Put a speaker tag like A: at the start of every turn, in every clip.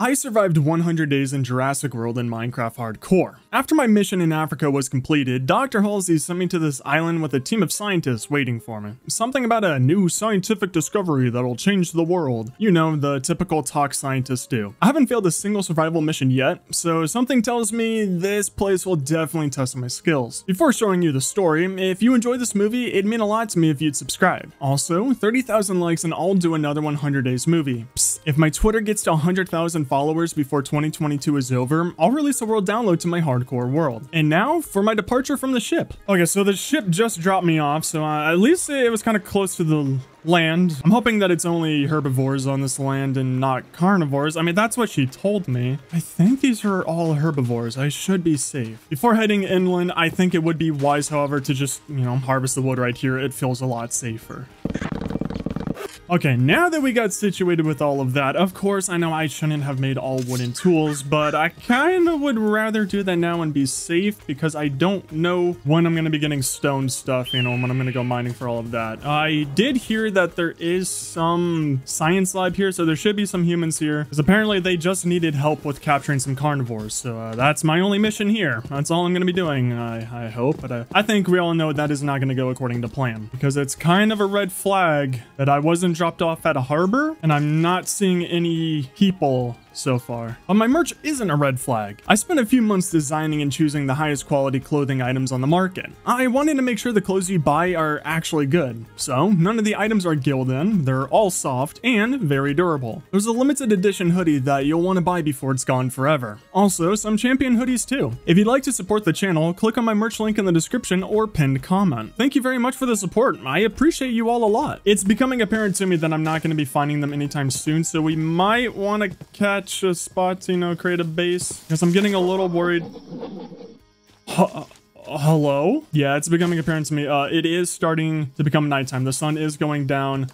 A: I survived 100 days in Jurassic World in Minecraft Hardcore. After my mission in Africa was completed, Dr. Halsey sent me to this island with a team of scientists waiting for me. Something about a new scientific discovery that'll change the world. You know, the typical talk scientists do. I haven't failed a single survival mission yet, so something tells me this place will definitely test my skills. Before showing you the story, if you enjoyed this movie, it'd mean a lot to me if you'd subscribe. Also, 30,000 likes and I'll do another 100 days movie. Psst, if my Twitter gets to 100,000 followers before 2022 is over, I'll release a world download to my hardcore world. And now for my departure from the ship. Okay, so the ship just dropped me off, so uh, at least it was kind of close to the land. I'm hoping that it's only herbivores on this land and not carnivores. I mean, that's what she told me. I think these are all herbivores. I should be safe. Before heading inland, I think it would be wise, however, to just, you know, harvest the wood right here. It feels a lot safer. Okay, now that we got situated with all of that, of course, I know I shouldn't have made all wooden tools, but I kind of would rather do that now and be safe because I don't know when I'm going to be getting stone stuff, you know, when I'm going to go mining for all of that. I did hear that there is some science lab here, so there should be some humans here, because apparently they just needed help with capturing some carnivores, so uh, that's my only mission here. That's all I'm going to be doing, I, I hope, but uh, I think we all know that is not going to go according to plan, because it's kind of a red flag that I wasn't dropped off at a harbor, and I'm not seeing any people so far. But my merch isn't a red flag. I spent a few months designing and choosing the highest quality clothing items on the market. I wanted to make sure the clothes you buy are actually good. So none of the items are Gildan, they're all soft and very durable. There's a limited edition hoodie that you'll want to buy before it's gone forever. Also, some champion hoodies too. If you'd like to support the channel, click on my merch link in the description or pinned comment. Thank you very much for the support. I appreciate you all a lot. It's becoming apparent to me that I'm not going to be finding them anytime soon, so we might want to catch a spot, you know, create a base. Because I'm getting a little worried. Uh, hello? Yeah, it's becoming apparent to me. Uh, it is starting to become nighttime. The sun is going down.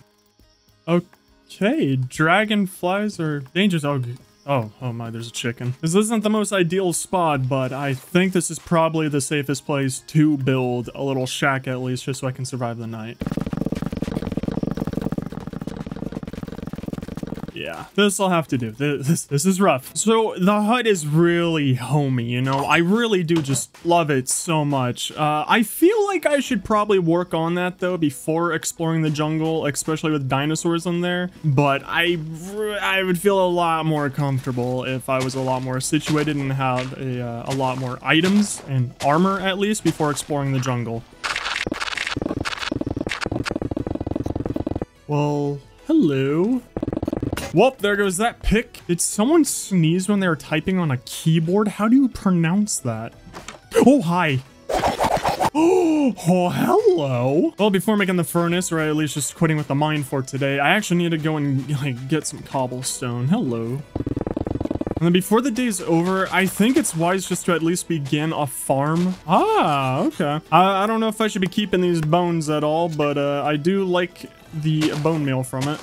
A: Okay, dragonflies are dangerous. Oh, oh, oh my, there's a chicken. This isn't the most ideal spot, but I think this is probably the safest place to build a little shack at least, just so I can survive the night. Yeah, this I'll have to do. This, this is rough. So the hut is really homey, you know? I really do just love it so much. Uh, I feel like I should probably work on that though before exploring the jungle, especially with dinosaurs in there. But I, I would feel a lot more comfortable if I was a lot more situated and had a, uh, a lot more items and armor at least before exploring the jungle. Well, hello. Whoop, there goes that pick. Did someone sneeze when they were typing on a keyboard? How do you pronounce that? Oh, hi. Oh, hello. Well, before making the furnace, or at least just quitting with the mine for today, I actually need to go and like get some cobblestone. Hello. And then before the day's over, I think it's wise just to at least begin a farm. Ah, okay. I, I don't know if I should be keeping these bones at all, but uh, I do like the bone meal from it.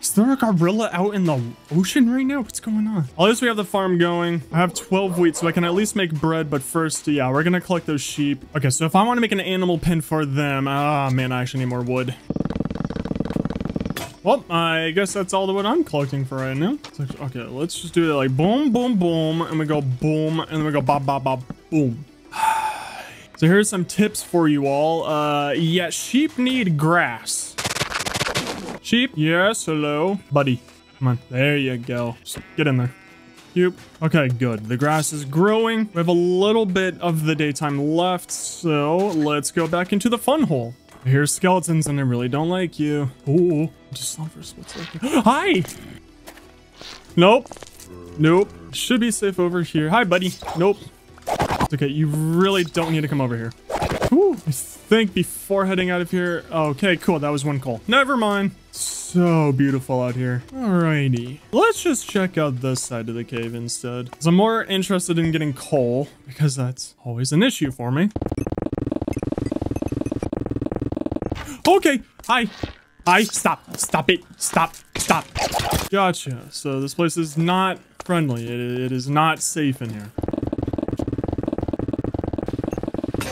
A: Is there a gorilla out in the ocean right now? What's going on? At least we have the farm going. I have 12 wheat, so I can at least make bread. But first, yeah, we're gonna collect those sheep. Okay, so if I want to make an animal pen for them, ah, oh, man, I actually need more wood. Well, I guess that's all the wood I'm collecting for right now. Okay, let's just do it like boom, boom, boom, and we go boom, and then we go bop, bop, bop, boom. So here's some tips for you all. Uh, yeah, sheep need grass. Sheep? Yes, hello. Buddy. Come on. There you go. Just get in there. Yep. Okay, good. The grass is growing. We have a little bit of the daytime left, so let's go back into the fun hole. Here's skeletons, and I really don't like you. Ooh, just not for second. Hi! Nope. Nope. Should be safe over here. Hi, buddy. Nope. It's okay. You really don't need to come over here. Ooh, I think before heading out of here... Okay, cool. That was one coal. Never mind. So beautiful out here. Alrighty. Let's just check out this side of the cave instead. I'm more interested in getting coal because that's always an issue for me. Okay. Hi. Hi. Stop. Stop it. Stop. Stop. Gotcha. So this place is not friendly. it, it is not safe in here.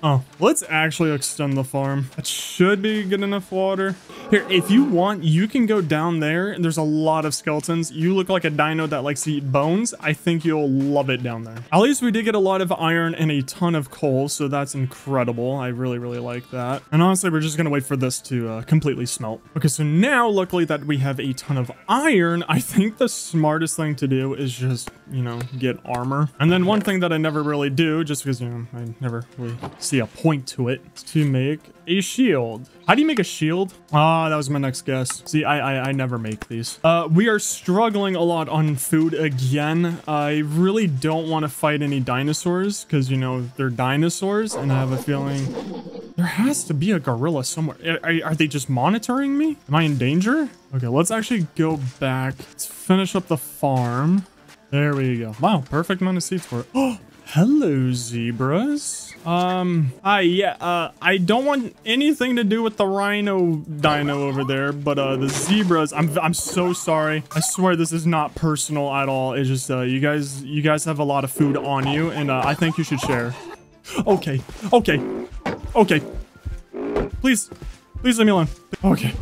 A: Oh, let's actually extend the farm. That should be good enough water. Here, if you want, you can go down there. And there's a lot of skeletons. You look like a dino that likes to eat bones. I think you'll love it down there. At least we did get a lot of iron and a ton of coal, so that's incredible. I really, really like that. And honestly, we're just gonna wait for this to uh, completely smelt. Okay, so now, luckily that we have a ton of iron, I think the smartest thing to do is just, you know, get armor. And then one thing that I never really do, just because, you know, I never really see a point to it to make a shield. How do you make a shield? Ah, that was my next guess. See, I, I, I never make these. Uh, we are struggling a lot on food again. I really don't want to fight any dinosaurs because, you know, they're dinosaurs and I have a feeling there has to be a gorilla somewhere. Are, are they just monitoring me? Am I in danger? Okay, let's actually go back. Let's finish up the farm. There we go. Wow, perfect amount of seeds for it. Oh, hello, zebras. Um, I, yeah, uh, I don't want anything to do with the rhino dino over there, but, uh, the zebras, I'm, I'm so sorry. I swear this is not personal at all. It's just, uh, you guys, you guys have a lot of food on you, and, uh, I think you should share. Okay, okay, okay. Please, please leave me alone. Okay.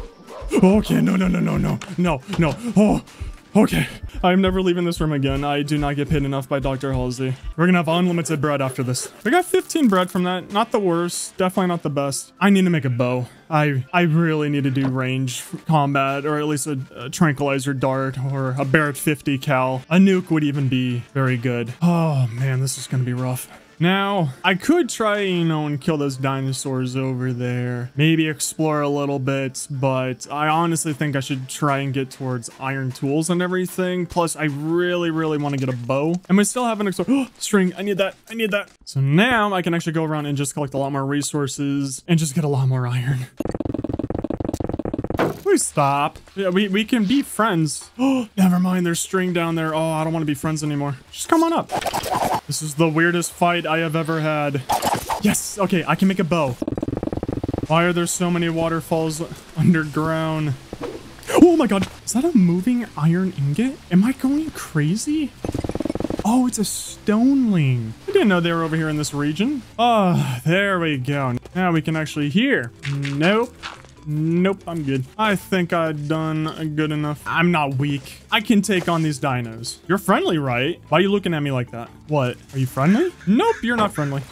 A: Okay, no, no, no, no, no, no, no. Oh, okay. I'm never leaving this room again. I do not get paid enough by Dr. Halsey. We're gonna have unlimited bread after this. We got 15 bread from that. Not the worst. Definitely not the best. I need to make a bow. I I really need to do range combat, or at least a, a tranquilizer dart, or a Barrett 50 cal. A nuke would even be very good. Oh man, this is gonna be rough. Now, I could try, you know, and kill those dinosaurs over there. Maybe explore a little bit, but I honestly think I should try and get towards iron tools and everything. Plus, I really, really want to get a bow. And we still haven't explored- string, I need that, I need that. So now I can actually go around and just collect a lot more resources and just get a lot more iron. Please stop. Yeah, we, we can be friends. Oh, never mind. There's string down there. Oh, I don't want to be friends anymore. Just come on up. This is the weirdest fight I have ever had. Yes. Okay, I can make a bow. Why are there so many waterfalls underground? Oh my god. Is that a moving iron ingot? Am I going crazy? Oh, it's a stoneling. I didn't know they were over here in this region. Oh, there we go. Now we can actually hear. Nope. Nope, I'm good. I think I've done good enough. I'm not weak. I can take on these dinos. You're friendly, right? Why are you looking at me like that? What? Are you friendly? Nope, you're not friendly.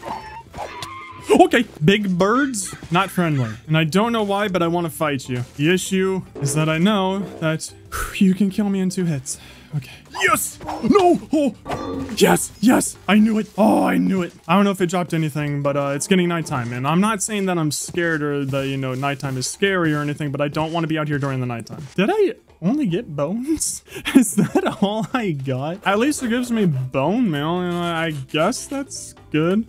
A: Okay, big birds, not friendly. And I don't know why, but I want to fight you. The issue is that I know that you can kill me in two hits. Okay. Yes! No! Oh! Yes! Yes! I knew it! Oh, I knew it! I don't know if it dropped anything, but uh, it's getting nighttime. And I'm not saying that I'm scared or that, you know, nighttime is scary or anything, but I don't want to be out here during the nighttime. Did I only get bones? is that all I got? At least it gives me bone meal, and I guess that's good.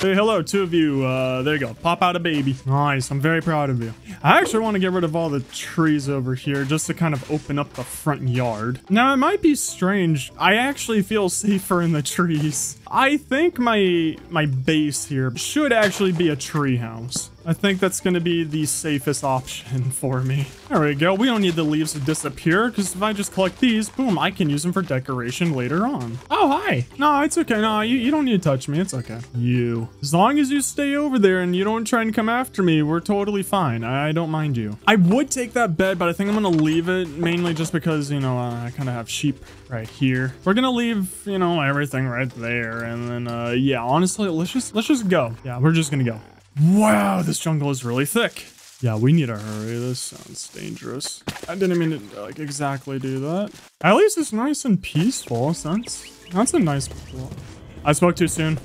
A: Hey, hello, two of you. Uh, there you go. Pop out a baby. Nice. I'm very proud of you. I actually want to get rid of all the trees over here just to kind of open up the front yard. Now, it might be strange. I actually feel safer in the trees. I think my my base here should actually be a tree house. I think that's going to be the safest option for me. There we go. We don't need the leaves to disappear because if I just collect these, boom, I can use them for decoration later on. Oh, hi. No, it's okay. No, you, you don't need to touch me. It's okay. You. As long as you stay over there and you don't try and come after me, we're totally fine. I, I don't mind you. I would take that bed, but I think I'm going to leave it mainly just because, you know, uh, I kind of have sheep right here. We're going to leave, you know, everything right there. And then, uh, yeah, honestly, let's just, let's just go. Yeah, we're just to go. Wow, this jungle is really thick. Yeah, we need to hurry. This sounds dangerous. I didn't mean to like exactly do that. At least it's nice and peaceful. That's that's a nice. I spoke too soon.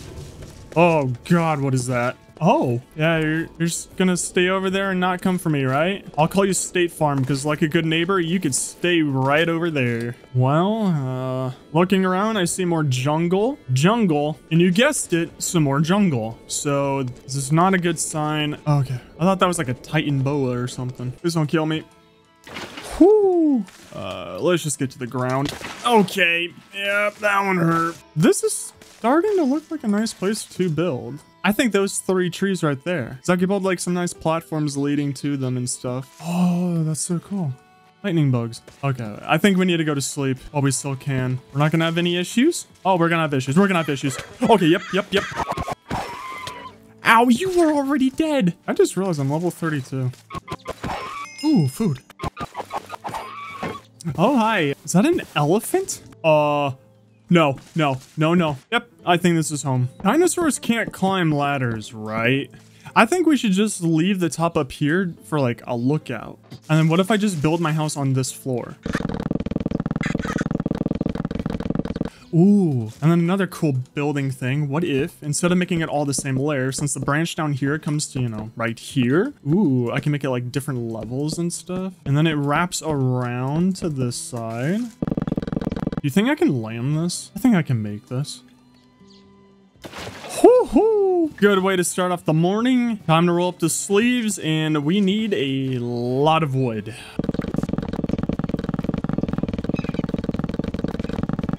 A: Oh God, what is that? Oh, yeah, you're, you're just gonna stay over there and not come for me, right? I'll call you State Farm because like a good neighbor, you could stay right over there. Well, uh, looking around, I see more jungle, jungle, and you guessed it, some more jungle. So this is not a good sign. Okay, I thought that was like a Titanoboa or something. Please don't kill me. Whoo! Uh, let's just get to the ground. Okay, yep, that one hurt. This is starting to look like a nice place to build. I think those three trees right there. So I could build like some nice platforms leading to them and stuff. Oh, that's so cool. Lightning bugs. Okay, I think we need to go to sleep while we still can. We're not gonna have any issues? Oh, we're gonna have issues. We're gonna have issues. Okay, yep, yep, yep. Ow, you were already dead. I just realized I'm level 32. Ooh, food. Oh, hi. Is that an elephant? Uh, no, no, no, no. Yep, I think this is home. Dinosaurs can't climb ladders, right? I think we should just leave the top up here for like a lookout. And then what if I just build my house on this floor? Ooh, and then another cool building thing. What if, instead of making it all the same layer, since the branch down here comes to, you know, right here, ooh, I can make it like different levels and stuff. And then it wraps around to this side. Do you think I can lamb this? I think I can make this. Woohoo! Good way to start off the morning. Time to roll up the sleeves, and we need a lot of wood.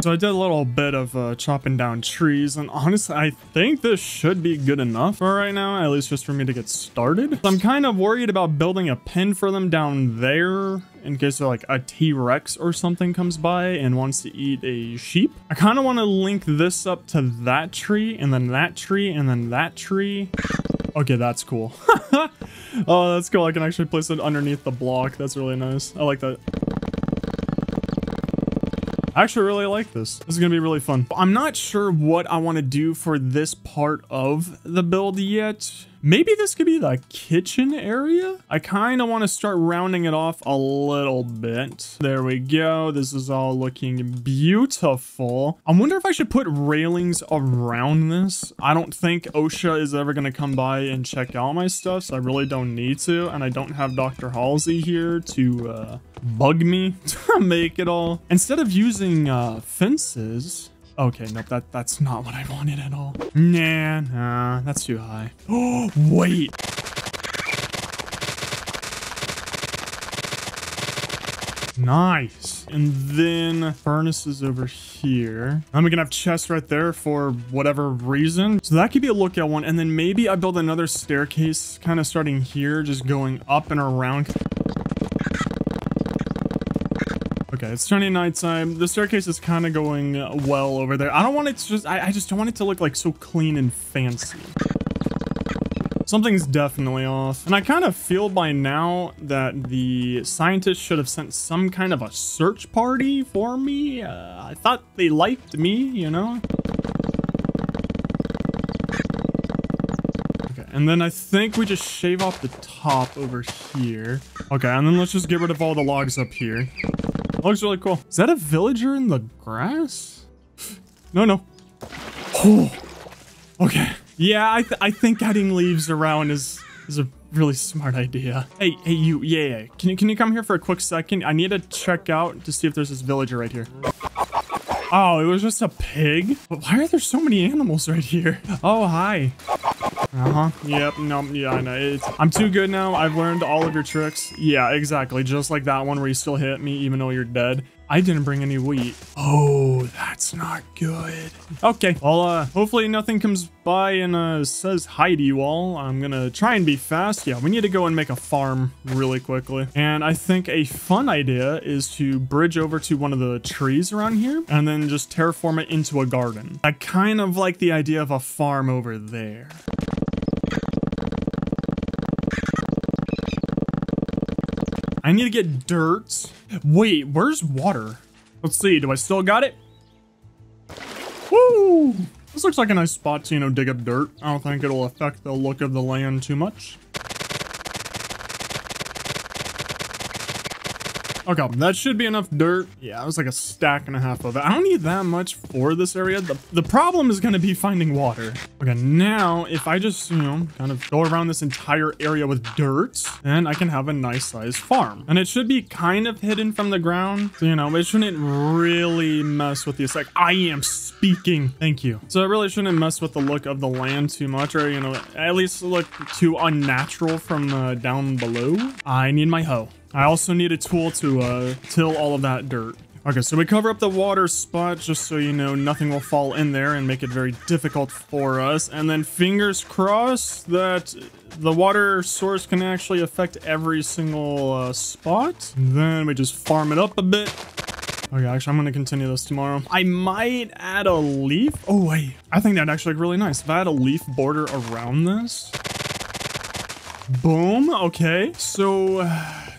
A: So I did a little bit of uh, chopping down trees, and honestly, I think this should be good enough for right now, at least just for me to get started. So I'm kind of worried about building a pen for them down there in case like a T-Rex or something comes by and wants to eat a sheep. I kind of want to link this up to that tree, and then that tree, and then that tree. Okay, that's cool. oh, that's cool. I can actually place it underneath the block. That's really nice. I like that. I actually really like this. This is going to be really fun. I'm not sure what I want to do for this part of the build yet. Maybe this could be the kitchen area? I kind of want to start rounding it off a little bit. There we go. This is all looking beautiful. I wonder if I should put railings around this. I don't think OSHA is ever going to come by and check out my stuff, so I really don't need to. And I don't have Dr. Halsey here to uh, bug me to make it all. Instead of using uh, fences, Okay, nope, that, that's not what I wanted at all. Nah, nah, that's too high. Oh, wait. Nice. And then furnaces over here. We can have chests right there for whatever reason. So that could be a lookout one. And then maybe I build another staircase kind of starting here, just going up and around. Okay, it's turning nighttime. The staircase is kind of going well over there. I don't want it to just, I, I just don't want it to look like so clean and fancy. Something's definitely off. And I kind of feel by now that the scientists should have sent some kind of a search party for me. Uh, I thought they liked me, you know? Okay, and then I think we just shave off the top over here. Okay, and then let's just get rid of all the logs up here. Looks really cool. Is that a villager in the grass? No, no. Oh, okay. Yeah, I, th I think adding leaves around is is a really smart idea. Hey, hey, you, yeah, yeah. Can you can you come here for a quick second? I need to check out to see if there's this villager right here. Oh, it was just a pig? But why are there so many animals right here? Oh, hi. Uh-huh. Yep. No, yeah, I know. It's, I'm too good now. I've learned all of your tricks. Yeah, exactly. Just like that one where you still hit me even though you're dead. I didn't bring any wheat. Oh, that's not good. Okay, well, uh, hopefully nothing comes by and uh, says hi to you all. I'm gonna try and be fast. Yeah, we need to go and make a farm really quickly. And I think a fun idea is to bridge over to one of the trees around here and then just terraform it into a garden. I kind of like the idea of a farm over there. I need to get dirt. Wait, where's water? Let's see, do I still got it? Woo! This looks like a nice spot to, you know, dig up dirt. I don't think it'll affect the look of the land too much. Okay, that should be enough dirt. Yeah, it was like a stack and a half of it. I don't need that much for this area. The, the problem is going to be finding water. Okay, now if I just, you know, kind of go around this entire area with dirt, then I can have a nice sized farm. And it should be kind of hidden from the ground. So, you know, it shouldn't really mess with the aesthetic. I am speaking. Thank you. So it really shouldn't mess with the look of the land too much or, you know, at least look too unnatural from uh, down below. I need my hoe. I also need a tool to uh, till all of that dirt. Okay, so we cover up the water spot just so you know nothing will fall in there and make it very difficult for us. And then fingers crossed that the water source can actually affect every single uh, spot. Then we just farm it up a bit. Okay, actually, I'm gonna continue this tomorrow. I might add a leaf. Oh, wait. I think that'd actually look really nice. If I had a leaf border around this. Boom. Okay. So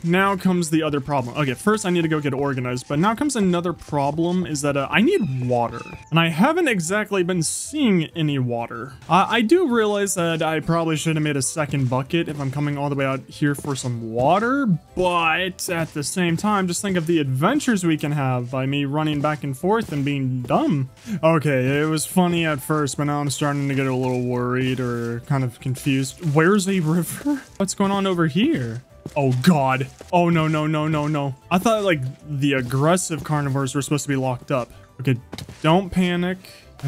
A: now comes the other problem. Okay, first I need to go get organized, but now comes another problem is that uh, I need water. And I haven't exactly been seeing any water. I do realize that I probably should have made a second bucket if I'm coming all the way out here for some water, but at the same time, just think of the adventures we can have by me running back and forth and being dumb. Okay, it was funny at first, but now I'm starting to get a little worried or kind of confused. Where's a river? What's going on over here? Oh god. Oh no, no, no, no, no. I thought like the aggressive carnivores were supposed to be locked up. Okay, don't panic.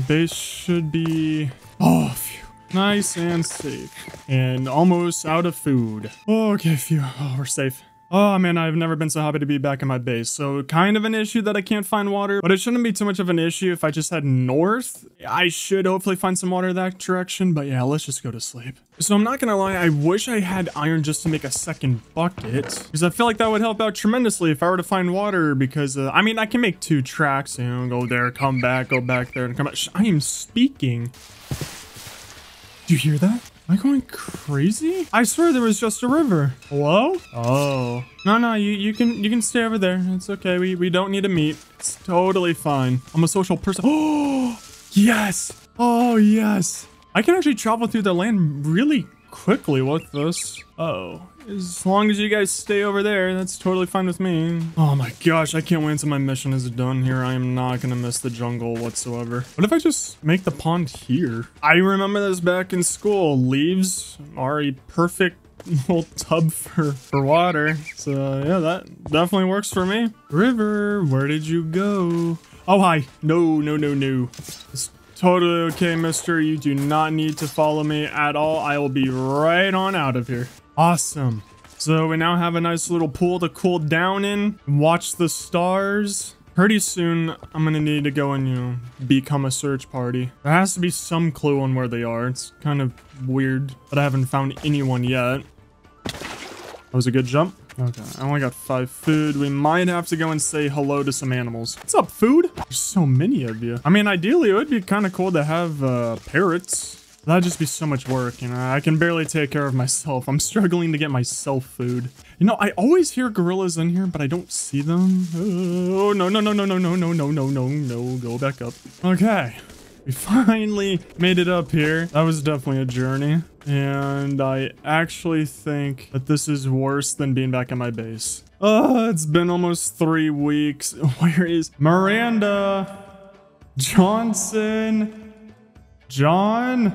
A: Base should be... Oh, phew. Nice and safe. And almost out of food. Okay, phew. Oh, we're safe. Oh man, I've never been so happy to be back in my base. So kind of an issue that I can't find water, but it shouldn't be too much of an issue if I just head north. I should hopefully find some water that direction, but yeah, let's just go to sleep. So I'm not gonna lie, I wish I had iron just to make a second bucket, because I feel like that would help out tremendously if I were to find water, because, uh, I mean, I can make two tracks, you know, go there, come back, go back there, and come back. I am speaking. Do you hear that? Am I going crazy? I swear there was just a river. Hello? Oh. No, no, you, you can you can stay over there. It's okay. We, we don't need to meet. It's totally fine. I'm a social person. Oh, yes. Oh, yes. I can actually travel through the land really quickly with this. Uh oh, as long as you guys stay over there, that's totally fine with me. Oh my gosh, I can't wait until my mission is done here. I am not gonna miss the jungle whatsoever. What if I just make the pond here? I remember this back in school. Leaves are a perfect little tub for, for water. So uh, yeah, that definitely works for me. River, where did you go? Oh, hi. No, no, no, no. It's totally okay, mister. You do not need to follow me at all. I will be right on out of here. Awesome. So we now have a nice little pool to cool down in, and watch the stars. Pretty soon, I'm gonna need to go and, you know, become a search party. There has to be some clue on where they are. It's kind of weird, but I haven't found anyone yet. That was a good jump. Okay, I only got five food. We might have to go and say hello to some animals. What's up, food? There's so many of you. I mean, ideally, it would be kind of cool to have uh, parrots. That'd just be so much work, you know. I can barely take care of myself. I'm struggling to get myself food. You know, I always hear gorillas in here, but I don't see them. Oh, no, no, no, no, no, no, no, no, no, no, no. Go back up. Okay. We finally made it up here. That was definitely a journey. And I actually think that this is worse than being back at my base. Oh, it's been almost three weeks. Where is Miranda? Johnson? John?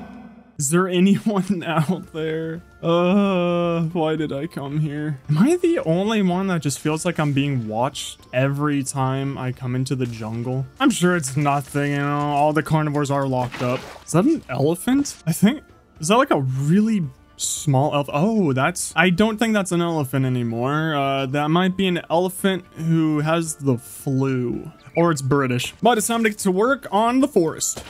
A: Is there anyone out there? Uh, why did I come here? Am I the only one that just feels like I'm being watched every time I come into the jungle? I'm sure it's nothing, you know, all the carnivores are locked up. Is that an elephant? I think, is that like a really small elf? Oh, that's, I don't think that's an elephant anymore. Uh, that might be an elephant who has the flu. Or it's British. But it's time to get to work on the forest.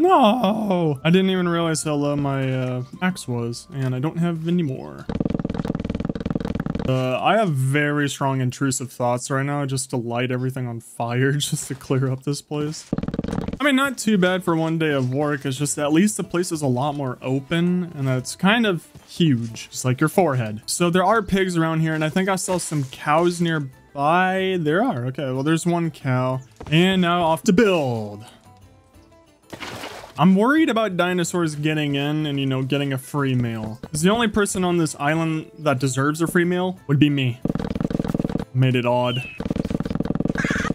A: No! I didn't even realize how low my uh, axe was, and I don't have any more. Uh, I have very strong intrusive thoughts right now just to light everything on fire just to clear up this place. I mean, not too bad for one day of work. It's just at least the place is a lot more open and that's kind of huge. Just like your forehead. So there are pigs around here and I think I saw some cows nearby. There are. Okay, well, there's one cow. And now off to build. I'm worried about dinosaurs getting in and, you know, getting a free meal. Because the only person on this island that deserves a free meal would be me. Made it odd.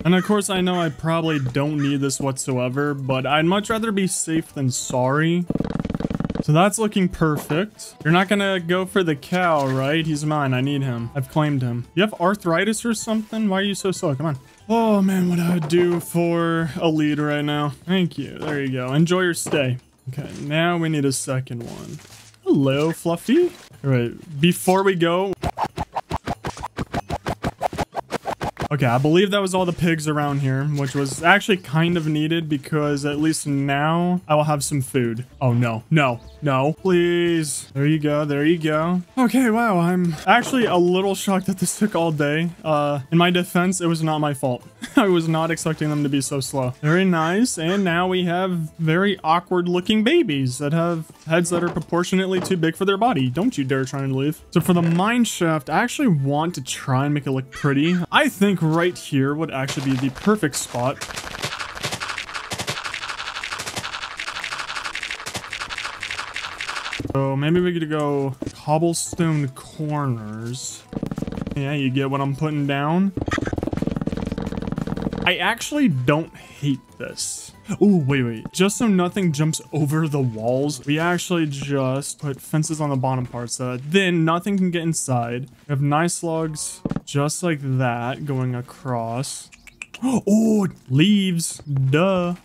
A: And of course, I know I probably don't need this whatsoever, but I'd much rather be safe than sorry. So that's looking perfect. You're not gonna go for the cow, right? He's mine. I need him. I've claimed him. You have arthritis or something? Why are you so slow? Come on. Oh man, what I do for a lead right now? Thank you. There you go. Enjoy your stay. Okay, now we need a second one. Hello, Fluffy. All right, before we go, Okay, I believe that was all the pigs around here, which was actually kind of needed because at least now I will have some food. Oh, no, no, no, please. There you go. There you go. Okay, wow. I'm actually a little shocked that this took all day. Uh, in my defense, it was not my fault. I was not expecting them to be so slow. Very nice. And now we have very awkward looking babies that have heads that are proportionately too big for their body. Don't you dare try and leave. So for the mine shaft, I actually want to try and make it look pretty. I think right here would actually be the perfect spot. So maybe we could go cobblestone corners. Yeah, you get what I'm putting down. I actually don't hate this. Oh, wait, wait. Just so nothing jumps over the walls, we actually just put fences on the bottom part so that then nothing can get inside. We have nice logs just like that going across. Oh, leaves. Duh.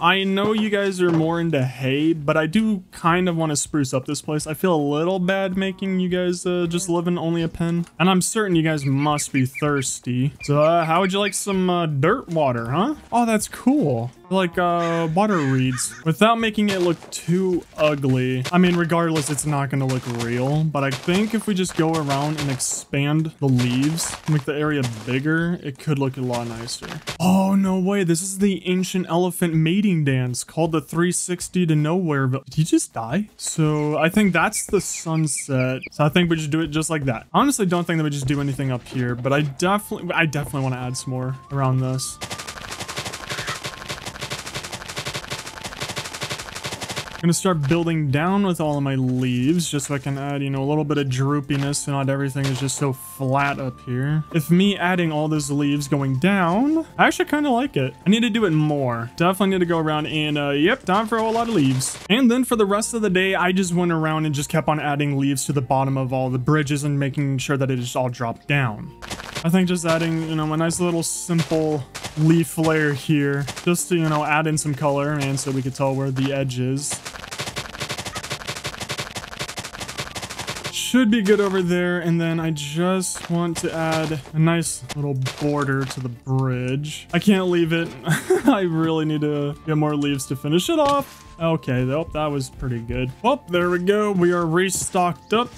A: I know you guys are more into hay, but I do kind of want to spruce up this place. I feel a little bad making you guys uh, just live in only a pen. And I'm certain you guys must be thirsty. So uh, how would you like some uh, dirt water, huh? Oh, that's cool like uh, water reeds without making it look too ugly. I mean, regardless, it's not going to look real, but I think if we just go around and expand the leaves, make the area bigger, it could look a lot nicer. Oh, no way. This is the ancient elephant mating dance called the 360 to nowhere. Did he just die? So I think that's the sunset. So I think we just do it just like that. Honestly don't think that we just do anything up here, but I definitely, I definitely want to add some more around this. I'm gonna start building down with all of my leaves just so I can add, you know, a little bit of droopiness so not everything is just so flat up here. If me adding all those leaves going down, I actually kind of like it. I need to do it more. Definitely need to go around and, uh, yep, time for a whole lot of leaves. And then for the rest of the day, I just went around and just kept on adding leaves to the bottom of all the bridges and making sure that it just all dropped down. I think just adding, you know, a nice little simple leaf layer here, just to, you know, add in some color and so we could tell where the edge is. Should be good over there, and then I just want to add a nice little border to the bridge. I can't leave it. I really need to get more leaves to finish it off. Okay, though, that was pretty good. Well, there we go. We are restocked up.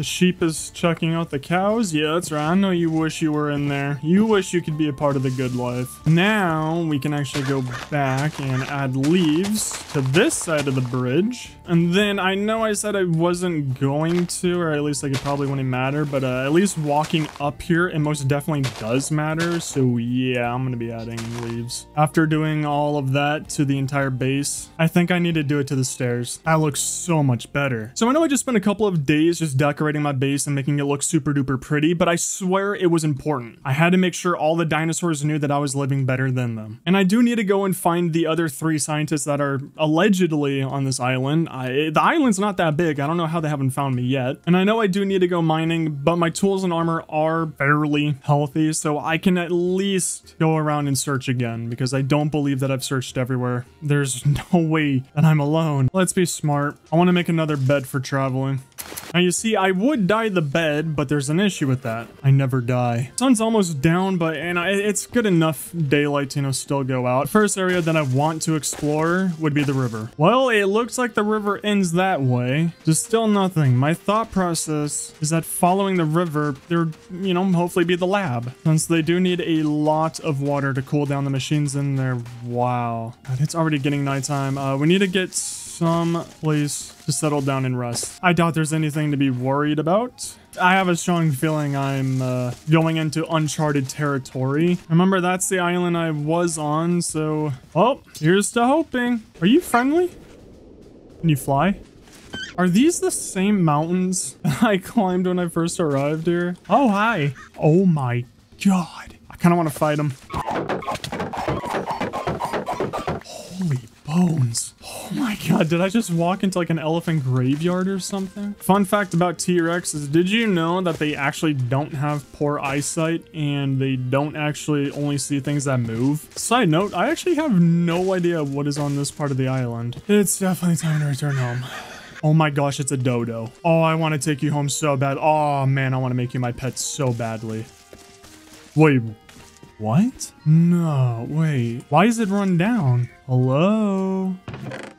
A: The sheep is checking out the cows. Yeah, that's right. I know you wish you were in there. You wish you could be a part of the good life. Now we can actually go back and add leaves to this side of the bridge. And then I know I said I wasn't going to, or at least like it probably wouldn't matter, but uh, at least walking up here, it most definitely does matter. So yeah, I'm going to be adding leaves. After doing all of that to the entire base, I think I need to do it to the stairs. That looks so much better. So I know I just spent a couple of days just decorating decorating my base and making it look super duper pretty, but I swear it was important. I had to make sure all the dinosaurs knew that I was living better than them. And I do need to go and find the other three scientists that are allegedly on this island. I, the island's not that big. I don't know how they haven't found me yet. And I know I do need to go mining, but my tools and armor are fairly healthy, so I can at least go around and search again because I don't believe that I've searched everywhere. There's no way that I'm alone. Let's be smart. I want to make another bed for traveling. Now you see, I would dye the bed, but there's an issue with that. I never die. Sun's almost down, but and I, it's good enough daylight to, you know, still go out. First area that I want to explore would be the river. Well, it looks like the river ends that way. There's still nothing. My thought process is that following the river, there, you know, hopefully be the lab. Since they do need a lot of water to cool down the machines in there. Wow. God, it's already getting nighttime. Uh, we need to get some place to settle down and rest. I doubt there's anything to be worried about. I have a strong feeling I'm uh, going into uncharted territory. Remember, that's the island I was on, so... Oh, here's to hoping. Are you friendly? Can you fly? Are these the same mountains I climbed when I first arrived here? Oh, hi. Oh my god. I kind of want to fight them. Holy bones. Oh my god, did I just walk into like an elephant graveyard or something? Fun fact about T-Rex is did you know that they actually don't have poor eyesight and they don't actually only see things that move? Side note, I actually have no idea what is on this part of the island. It's definitely time to return home. Oh my gosh, it's a dodo. Oh, I want to take you home so bad. Oh man, I want to make you my pet so badly. Wait, what? No, wait. Why is it run down? Hello?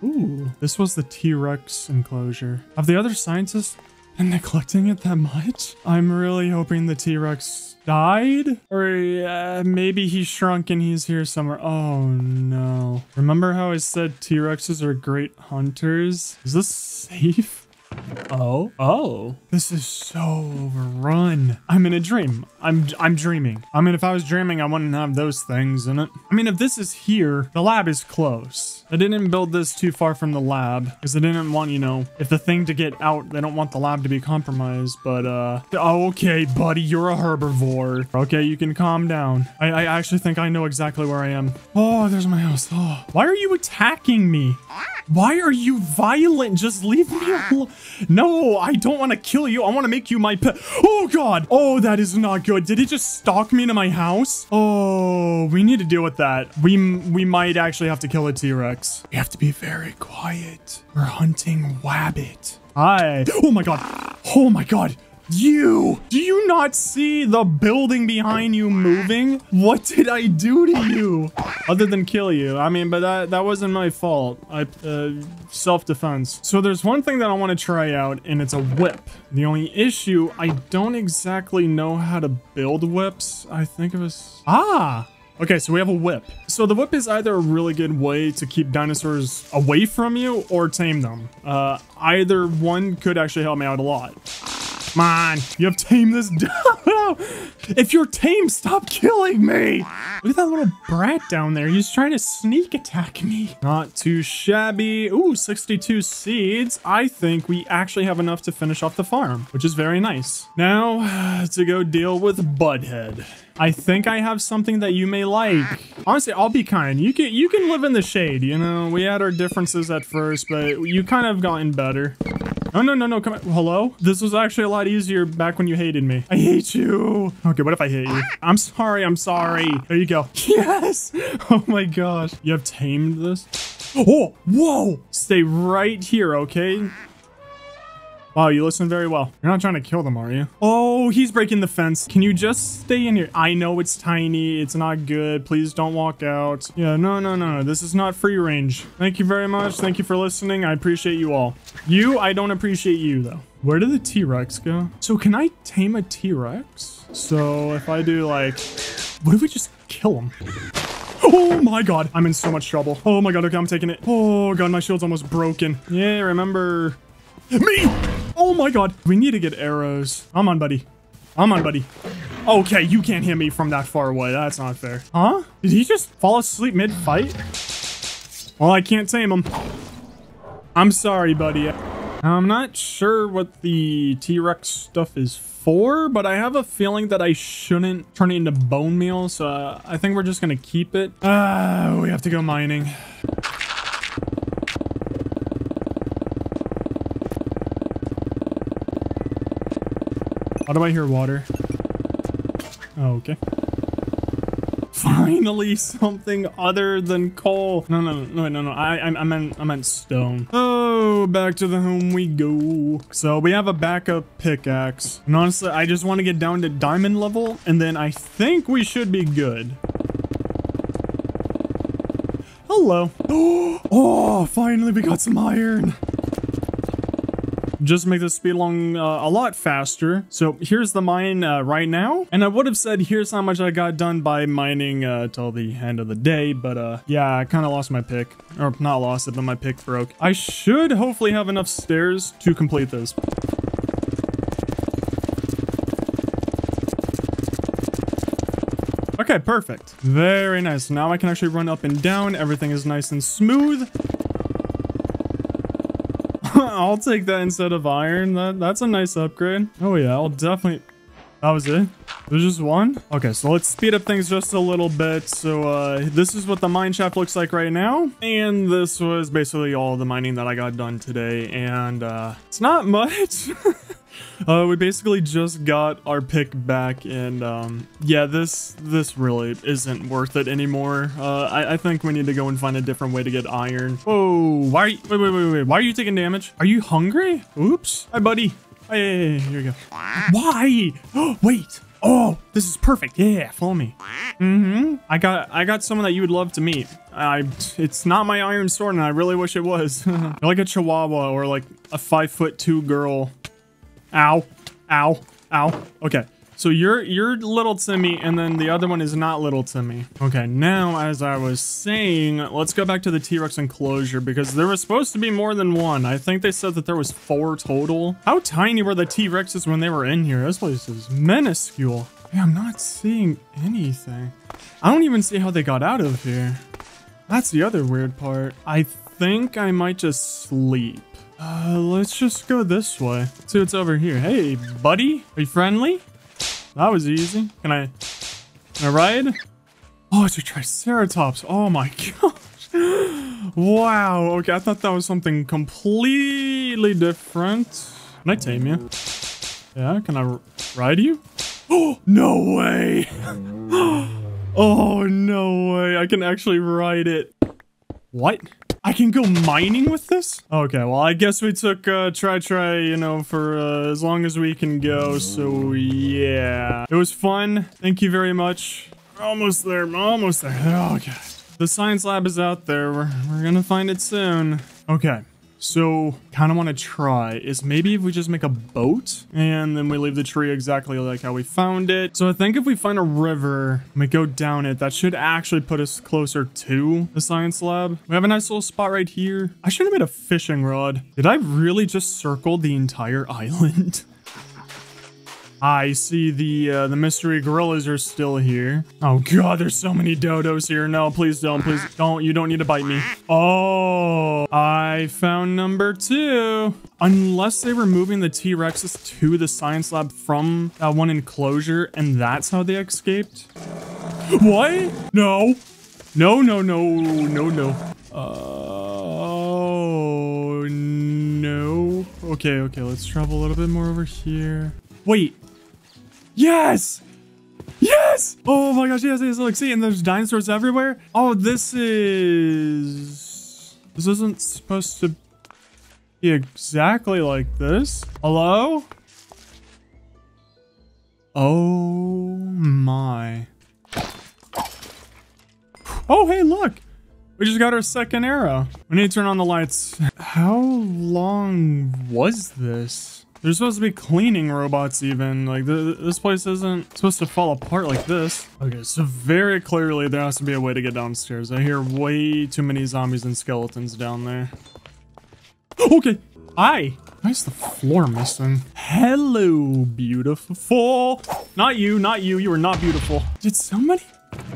A: Ooh, this was the T-Rex enclosure. Have the other scientists been neglecting it that much? I'm really hoping the T-Rex died? Or uh, maybe he shrunk and he's here somewhere. Oh no. Remember how I said T-Rexes are great hunters? Is this safe? Oh, oh, this is so overrun. I'm in a dream. I'm I'm dreaming. I mean, if I was dreaming, I wouldn't have those things in it. I mean, if this is here, the lab is close. I didn't build this too far from the lab because I didn't want, you know, if the thing to get out, they don't want the lab to be compromised. But, uh, oh, okay, buddy, you're a herbivore. Okay, you can calm down. I, I actually think I know exactly where I am. Oh, there's my house. Oh, why are you attacking me? Why are you violent? Just leave me alone. No, I don't want to kill you. I want to make you my pet. Oh, God. Oh, that is not good. Did it just stalk me to my house? Oh, we need to deal with that. We, we might actually have to kill a T-Rex. We have to be very quiet. We're hunting Wabbit. Hi. Oh, my God. Oh, my God. You! Do you not see the building behind you moving? What did I do to you? Other than kill you. I mean, but that, that wasn't my fault. I, uh, self-defense. So there's one thing that I want to try out, and it's a whip. The only issue, I don't exactly know how to build whips. I think it was... Ah! Okay, so we have a whip. So the whip is either a really good way to keep dinosaurs away from you or tame them. Uh, either one could actually help me out a lot. Come on, you have tamed this down. if you're tame, stop killing me. Look at that little brat down there. He's trying to sneak attack me. Not too shabby. Ooh, 62 seeds. I think we actually have enough to finish off the farm, which is very nice. Now to go deal with Butthead. I think I have something that you may like. Honestly, I'll be kind. You can you can live in the shade, you know? We had our differences at first, but you kind of gotten better. Oh, no, no, no, come on. Hello? This was actually a lot easier back when you hated me. I hate you. Okay, what if I hate you? I'm sorry, I'm sorry. There you go. Yes! Oh my gosh. You have tamed this? Oh, whoa! Stay right here, okay? Wow, you listen very well. You're not trying to kill them, are you? Oh, he's breaking the fence. Can you just stay in here? I know it's tiny. It's not good. Please don't walk out. Yeah, no, no, no. This is not free range. Thank you very much. Thank you for listening. I appreciate you all. You, I don't appreciate you, though. Where did the T-Rex go? So can I tame a T-Rex? So if I do like, what if we just kill him? Oh my god, I'm in so much trouble. Oh my god, okay, I'm taking it. Oh god, my shield's almost broken. Yeah, remember me? Oh my god. We need to get arrows. I'm on, buddy. I'm on, buddy. Okay, you can't hit me from that far away. That's not fair. Huh? Did he just fall asleep mid-fight? Well, I can't tame him. I'm sorry, buddy. I'm not sure what the T-Rex stuff is for, but I have a feeling that I shouldn't turn it into bone meal, so uh, I think we're just gonna keep it. Ah, uh, we have to go mining. How do I hear water? Oh, okay. Finally, something other than coal. No, no, no, no, no. I, I, I meant, I meant stone. Oh, back to the home we go. So we have a backup pickaxe. And honestly, I just want to get down to diamond level, and then I think we should be good. Hello. Oh, finally we got some iron just make the speed along uh, a lot faster. So here's the mine uh, right now. And I would have said here's how much I got done by mining uh, till the end of the day. But uh, yeah, I kind of lost my pick. Or not lost it, but my pick broke. I should hopefully have enough stairs to complete this. Okay, perfect. Very nice. Now I can actually run up and down. Everything is nice and smooth. I'll take that instead of iron. That That's a nice upgrade. Oh yeah, I'll definitely... That was it? There's just one? Okay, so let's speed up things just a little bit. So, uh, this is what the mine shaft looks like right now. And this was basically all the mining that I got done today. And, uh, it's not much. Uh, we basically just got our pick back, and um, yeah, this this really isn't worth it anymore. Uh, I, I think we need to go and find a different way to get iron. Whoa! Why? Are you, wait, wait, wait, wait! Why are you taking damage? Are you hungry? Oops! Hi, buddy. Hey, here we go. Why? Oh, wait. Oh, this is perfect. Yeah, follow me. Mm-hmm. I got I got someone that you would love to meet. I it's not my iron sword, and I really wish it was. Like a chihuahua or like a five foot two girl. Ow. Ow. Ow. Okay. So you're you're little Timmy, and then the other one is not little Timmy. Okay, now as I was saying, let's go back to the T-Rex enclosure because there was supposed to be more than one. I think they said that there was four total. How tiny were the T-Rexes when they were in here? This place is minuscule. Yeah, I'm not seeing anything. I don't even see how they got out of here. That's the other weird part. I think I might just sleep. Uh, let's just go this way. See what's over here. Hey, buddy. Are you friendly? That was easy. Can I, can I ride? Oh, it's a Triceratops. Oh my gosh. Wow. Okay, I thought that was something completely different. Can I tame you? Yeah, can I ride you? Oh, no way. oh, no way. I can actually ride it. What? I can go mining with this? Okay, well, I guess we took uh, try try, you know, for uh, as long as we can go. So, yeah. It was fun. Thank you very much. We're almost there. We're Almost there. Oh, okay. The science lab is out there. We're, we're gonna find it soon. Okay. So, kind of want to try is maybe if we just make a boat and then we leave the tree exactly like how we found it. So I think if we find a river we go down it, that should actually put us closer to the science lab. We have a nice little spot right here. I should have made a fishing rod. Did I really just circle the entire island? I see the uh, the mystery gorillas are still here. Oh god, there's so many dodos here. No, please don't. Please don't. You don't need to bite me. Oh, I found number two. Unless they were moving the T-Rexes to the science lab from that one enclosure and that's how they escaped. What? No. No, no, no, no, no. Oh, no. Okay, okay, let's travel a little bit more over here. Wait, Yes! Yes! Oh my gosh, yes, yes, look, see, and there's dinosaurs everywhere. Oh, this is... This isn't supposed to be exactly like this. Hello? Oh my. Oh, hey, look! We just got our second arrow. We need to turn on the lights. How long was this? There's supposed to be cleaning robots even. Like, th this place isn't supposed to fall apart like this. Okay, so very clearly there has to be a way to get downstairs. I hear way too many zombies and skeletons down there. okay. Hi. Why is the floor missing? Hello, beautiful. Not you, not you. You are not beautiful. Did somebody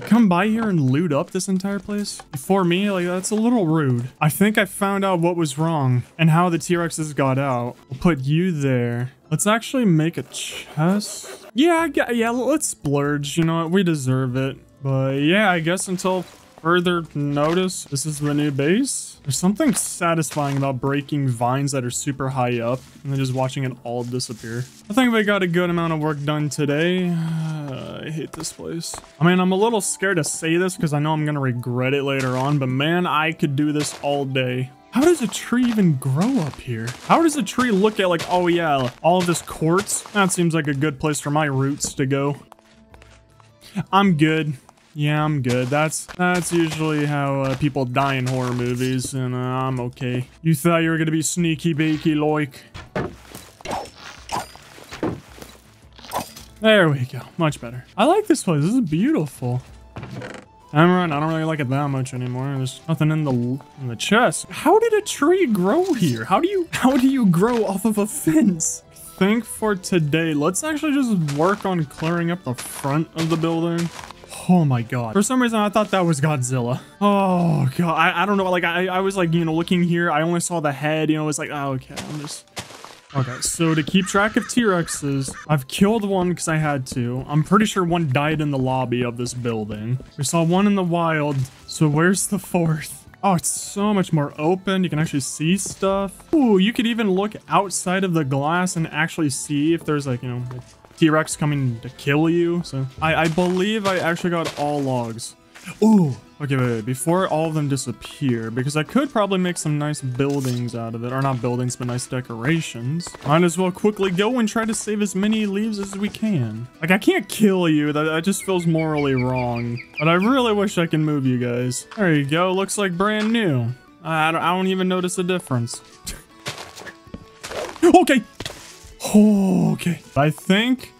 A: come by here and loot up this entire place? Before me? Like, that's a little rude. I think I found out what was wrong and how the T-Rexes got out. We'll put you there. Let's actually make a chest. Yeah, yeah, let's splurge. You know what? We deserve it. But yeah, I guess until further notice, this is the new base. There's something satisfying about breaking vines that are super high up and then just watching it all disappear. I think we got a good amount of work done today. I hate this place. I mean, I'm a little scared to say this because I know I'm going to regret it later on, but man, I could do this all day. How does a tree even grow up here? How does a tree look at like, oh yeah, all of this quartz? That seems like a good place for my roots to go. I'm good. Yeah, I'm good. That's that's usually how uh, people die in horror movies, and uh, I'm okay. You thought you were gonna be sneaky beaky like. There we go. Much better. I like this place. This is beautiful. I'm right. I don't really like it that much anymore. There's nothing in the in the chest. How did a tree grow here? How do you how do you grow off of a fence? Think for today, let's actually just work on clearing up the front of the building. Oh my god. For some reason, I thought that was Godzilla. Oh god. I, I don't know. Like, I, I was like, you know, looking here. I only saw the head. You know, it's like, oh, okay. I'm just... Okay, so to keep track of T-Rexes, I've killed one because I had to. I'm pretty sure one died in the lobby of this building. We saw one in the wild. So where's the fourth? Oh, it's so much more open. You can actually see stuff. Ooh, you could even look outside of the glass and actually see if there's like, you know, T-Rex coming to kill you. So I, I believe I actually got all logs. Ooh, okay, wait, wait, before all of them disappear, because I could probably make some nice buildings out of it, or not buildings, but nice decorations. Might as well quickly go and try to save as many leaves as we can. Like, I can't kill you, that, that just feels morally wrong, but I really wish I can move you guys. There you go, looks like brand new. I don't, I don't even notice a difference. okay. Oh, okay. I think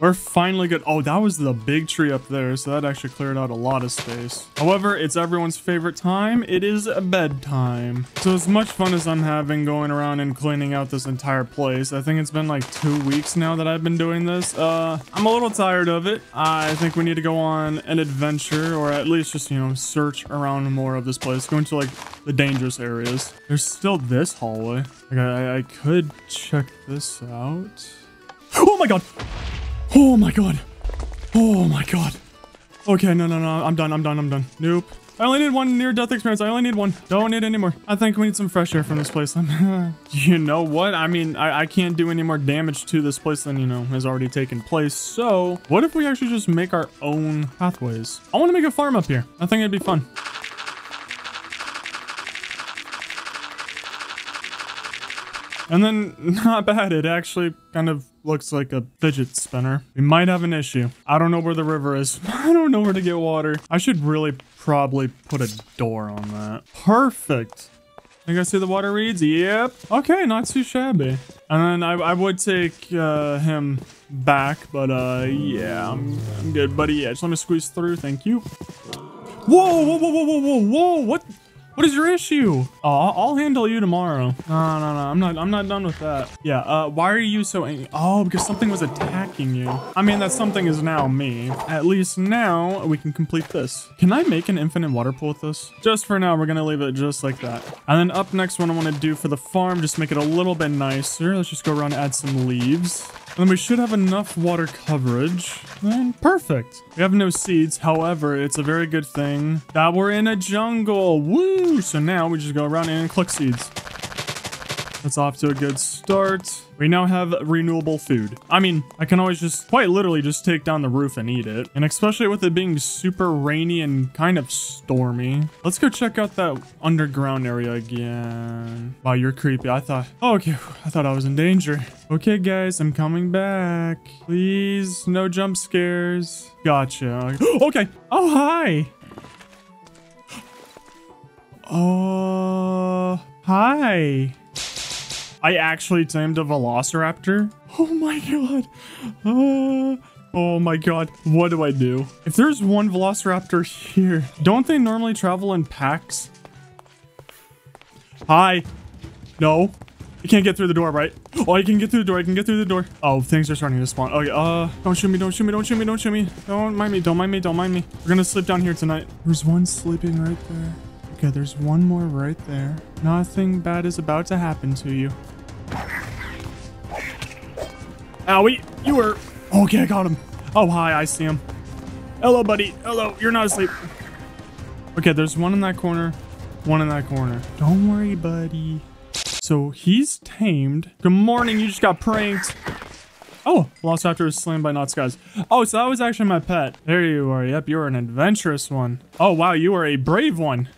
A: we're finally good. Oh, that was the big tree up there, so that actually cleared out a lot of space. However, it's everyone's favorite time. It is bedtime. So as much fun as I'm having going around and cleaning out this entire place, I think it's been like two weeks now that I've been doing this. Uh, I'm a little tired of it. I think we need to go on an adventure, or at least just, you know, search around more of this place. Go into like the dangerous areas. There's still this hallway. I, I could check this out. Oh my god! Oh my god. Oh my god. Okay, no, no, no. I'm done. I'm done. I'm done. Nope. I only need one near-death experience. I only need one. Don't need any more. I think we need some fresh air from this place. you know what? I mean, I, I can't do any more damage to this place than, you know, has already taken place. So, what if we actually just make our own pathways? I want to make a farm up here. I think it'd be fun. And then, not bad, it actually kind of looks like a fidget spinner. We might have an issue. I don't know where the river is. I don't know where to get water. I should really probably put a door on that. Perfect. You guys see the water reads? Yep. Okay, not too shabby. And then I, I would take uh, him back, but uh, yeah, I'm, I'm good, buddy. Yeah, just let me squeeze through. Thank you. Whoa, whoa, whoa, whoa, whoa, whoa, whoa. What? What is your issue? Oh, I'll handle you tomorrow. No, no, no. I'm not. I'm not done with that. Yeah. Uh, why are you so angry? Oh, because something was attacking you. I mean, that something is now me. At least now we can complete this. Can I make an infinite water pool with this? Just for now, we're gonna leave it just like that. And then up next, what I want to do for the farm, just make it a little bit nicer. Let's just go around and add some leaves. And then we should have enough water coverage. And perfect. We have no seeds. However, it's a very good thing that we're in a jungle. Woo! So now we just go around and click seeds. That's off to a good start. We now have renewable food. I mean, I can always just quite literally just take down the roof and eat it. And especially with it being super rainy and kind of stormy. Let's go check out that underground area again. Wow, you're creepy. I thought, oh, okay, I thought I was in danger. Okay, guys, I'm coming back. Please, no jump scares. Gotcha. okay. Oh, hi. Oh, hi. I actually tamed a velociraptor. Oh my god. Uh, oh my god. What do I do? If there's one velociraptor here, don't they normally travel in packs? Hi. No. You can't get through the door, right? Oh, I can get through the door. I can get through the door. Oh, things are starting to spawn. Okay, uh, don't shoot me. Don't shoot me. Don't shoot me. Don't shoot me. Don't mind me. Don't mind me. Don't mind me. We're gonna sleep down here tonight. There's one sleeping right there. Okay, there's one more right there. Nothing bad is about to happen to you. Owie, you were... Okay, I got him. Oh, hi, I see him. Hello, buddy. Hello, you're not asleep. Okay, there's one in that corner, one in that corner. Don't worry, buddy. So he's tamed. Good morning, you just got pranked. Oh, Velociraptor is slain by Not Skyes. Oh, so that was actually my pet. There you are. Yep, you're an adventurous one. Oh, wow, you are a brave one.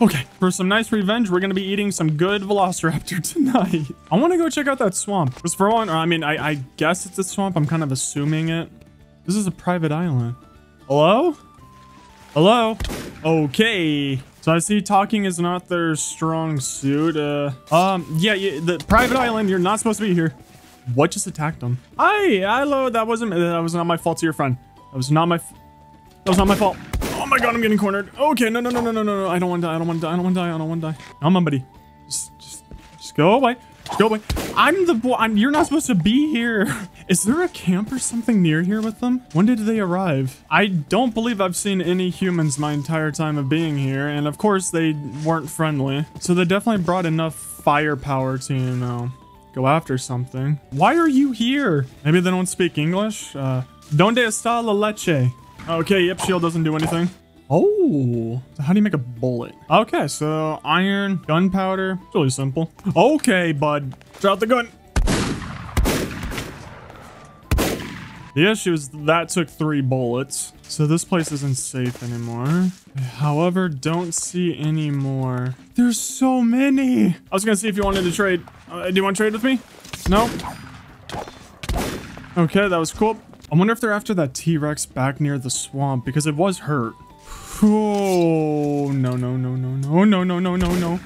A: Okay, for some nice revenge, we're gonna be eating some good Velociraptor tonight. I wanna go check out that swamp. Because for one, I mean, I, I guess it's a swamp. I'm kind of assuming it. This is a private island. Hello? Hello? Okay. So I see talking is not their strong suit. Uh, um, yeah, yeah, the private island, you're not supposed to be here. What just attacked them? Hi, hello, that wasn't, that was not my fault to your friend. That was not my, that was not my fault. Oh my god, I'm getting cornered. Okay, no, no, no, no, no, no, no. I don't want to die. I don't want to die. I don't want to die. I don't want to die. Come on, buddy. Just, just, just go away. Just go away. I'm the boy. I'm, you're not supposed to be here. Is there a camp or something near here with them? When did they arrive? I don't believe I've seen any humans my entire time of being here. And of course, they weren't friendly. So they definitely brought enough firepower to, you know, go after something. Why are you here? Maybe they don't speak English? Uh, Donde está la leche? Okay, yep, shield doesn't do anything. Oh, so how do you make a bullet? Okay, so iron, gunpowder, it's really simple. Okay, bud, drop the gun. The issue is that took three bullets. So this place isn't safe anymore. However, don't see any more. There's so many. I was gonna see if you wanted to trade. Uh, do you want to trade with me? No? Okay, that was cool. I wonder if they're after that T-Rex back near the swamp because it was hurt. Oh, no, no, no, no, no, no, no, no, no, no.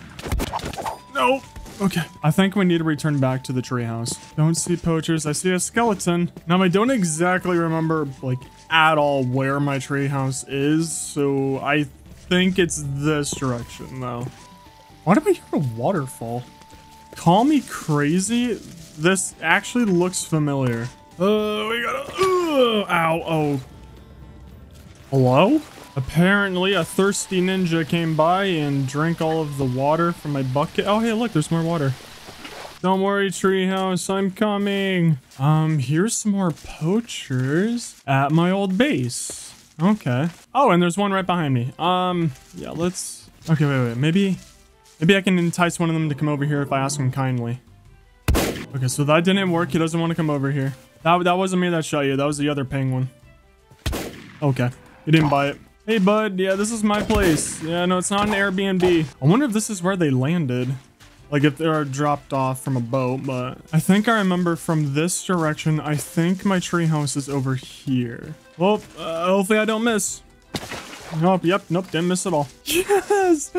A: No. Okay, I think we need to return back to the treehouse. Don't see poachers. I see a skeleton. Now, I don't exactly remember, like, at all where my treehouse is, so I think it's this direction, though. Why do I hear a waterfall? Call me crazy? This actually looks familiar. Uh, we gotta... Uh, ow, oh. Hello? Apparently, a thirsty ninja came by and drank all of the water from my bucket. Oh, hey, look, there's more water. Don't worry, treehouse, I'm coming. Um, here's some more poachers at my old base. Okay. Oh, and there's one right behind me. Um, yeah, let's... Okay, wait, wait, maybe... Maybe I can entice one of them to come over here if I ask him kindly. Okay, so that didn't work. He doesn't want to come over here. That, that wasn't me that shot you. That was the other penguin. Okay. He didn't buy it. Hey, bud. Yeah, this is my place. Yeah, no, it's not an Airbnb. I wonder if this is where they landed. Like if they're dropped off from a boat, but I think I remember from this direction, I think my treehouse is over here. Well, uh, hopefully I don't miss. Nope, yep, nope, didn't miss at all. Yes!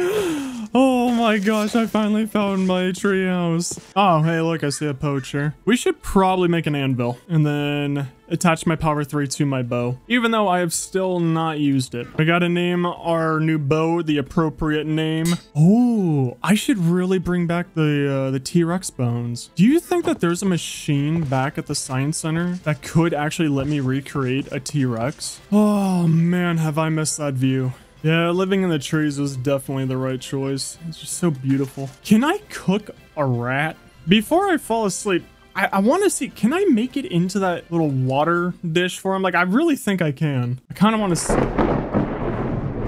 A: Oh my gosh, I finally found my treehouse. Oh, hey, look, I see a poacher. We should probably make an anvil and then attach my power 3 to my bow, even though I have still not used it. We gotta name our new bow the appropriate name. Oh, I should really bring back the uh, the T-Rex bones. Do you think that there's a machine back at the Science Center that could actually let me recreate a T-Rex? Oh man, have I missed that view. Yeah, living in the trees was definitely the right choice. It's just so beautiful. Can I cook a rat? Before I fall asleep, I, I want to see, can I make it into that little water dish for him? Like, I really think I can. I kind of want to see.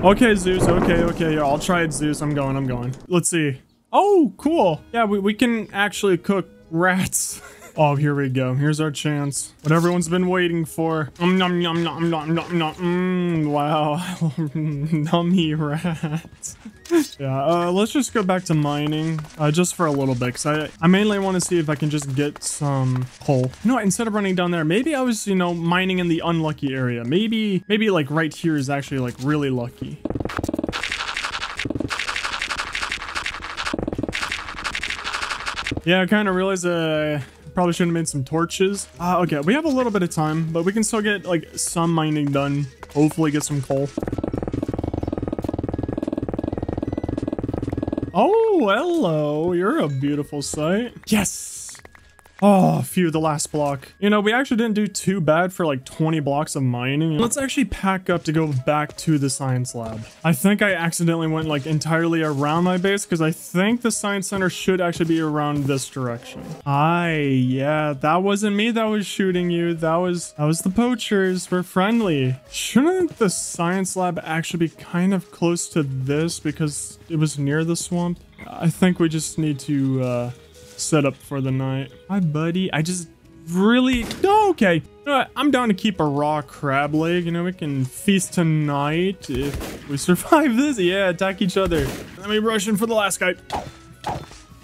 A: Okay, Zeus. Okay, okay. Yeah, I'll try it, Zeus. I'm going, I'm going. Let's see. Oh, cool. Yeah, we, we can actually cook rats. Oh, here we go. Here's our chance. What everyone's been waiting for. Um, nom, nom, nom, nom, nom, nom. Mm, wow. Nummy rat. Yeah, uh, let's just go back to mining, uh, just for a little bit, because I, I mainly want to see if I can just get some coal. You know what, instead of running down there, maybe I was, you know, mining in the unlucky area. Maybe, maybe like right here is actually like really lucky. Yeah, I kind of realized uh, Probably should have made some torches. Uh, okay, we have a little bit of time, but we can still get like some mining done. Hopefully get some coal. Oh, hello. You're a beautiful sight. Yes. Oh, phew, the last block. You know, we actually didn't do too bad for like 20 blocks of mining. Let's actually pack up to go back to the science lab. I think I accidentally went like entirely around my base because I think the science center should actually be around this direction. Hi, yeah, that wasn't me that was shooting you. That was, that was the poachers. We're friendly. Shouldn't the science lab actually be kind of close to this because it was near the swamp? I think we just need to, uh, set up for the night. Hi, buddy. I just really... Oh, okay. I'm down to keep a raw crab leg. You know, we can feast tonight if we survive this. Yeah, attack each other. Let me rush in for the last guy.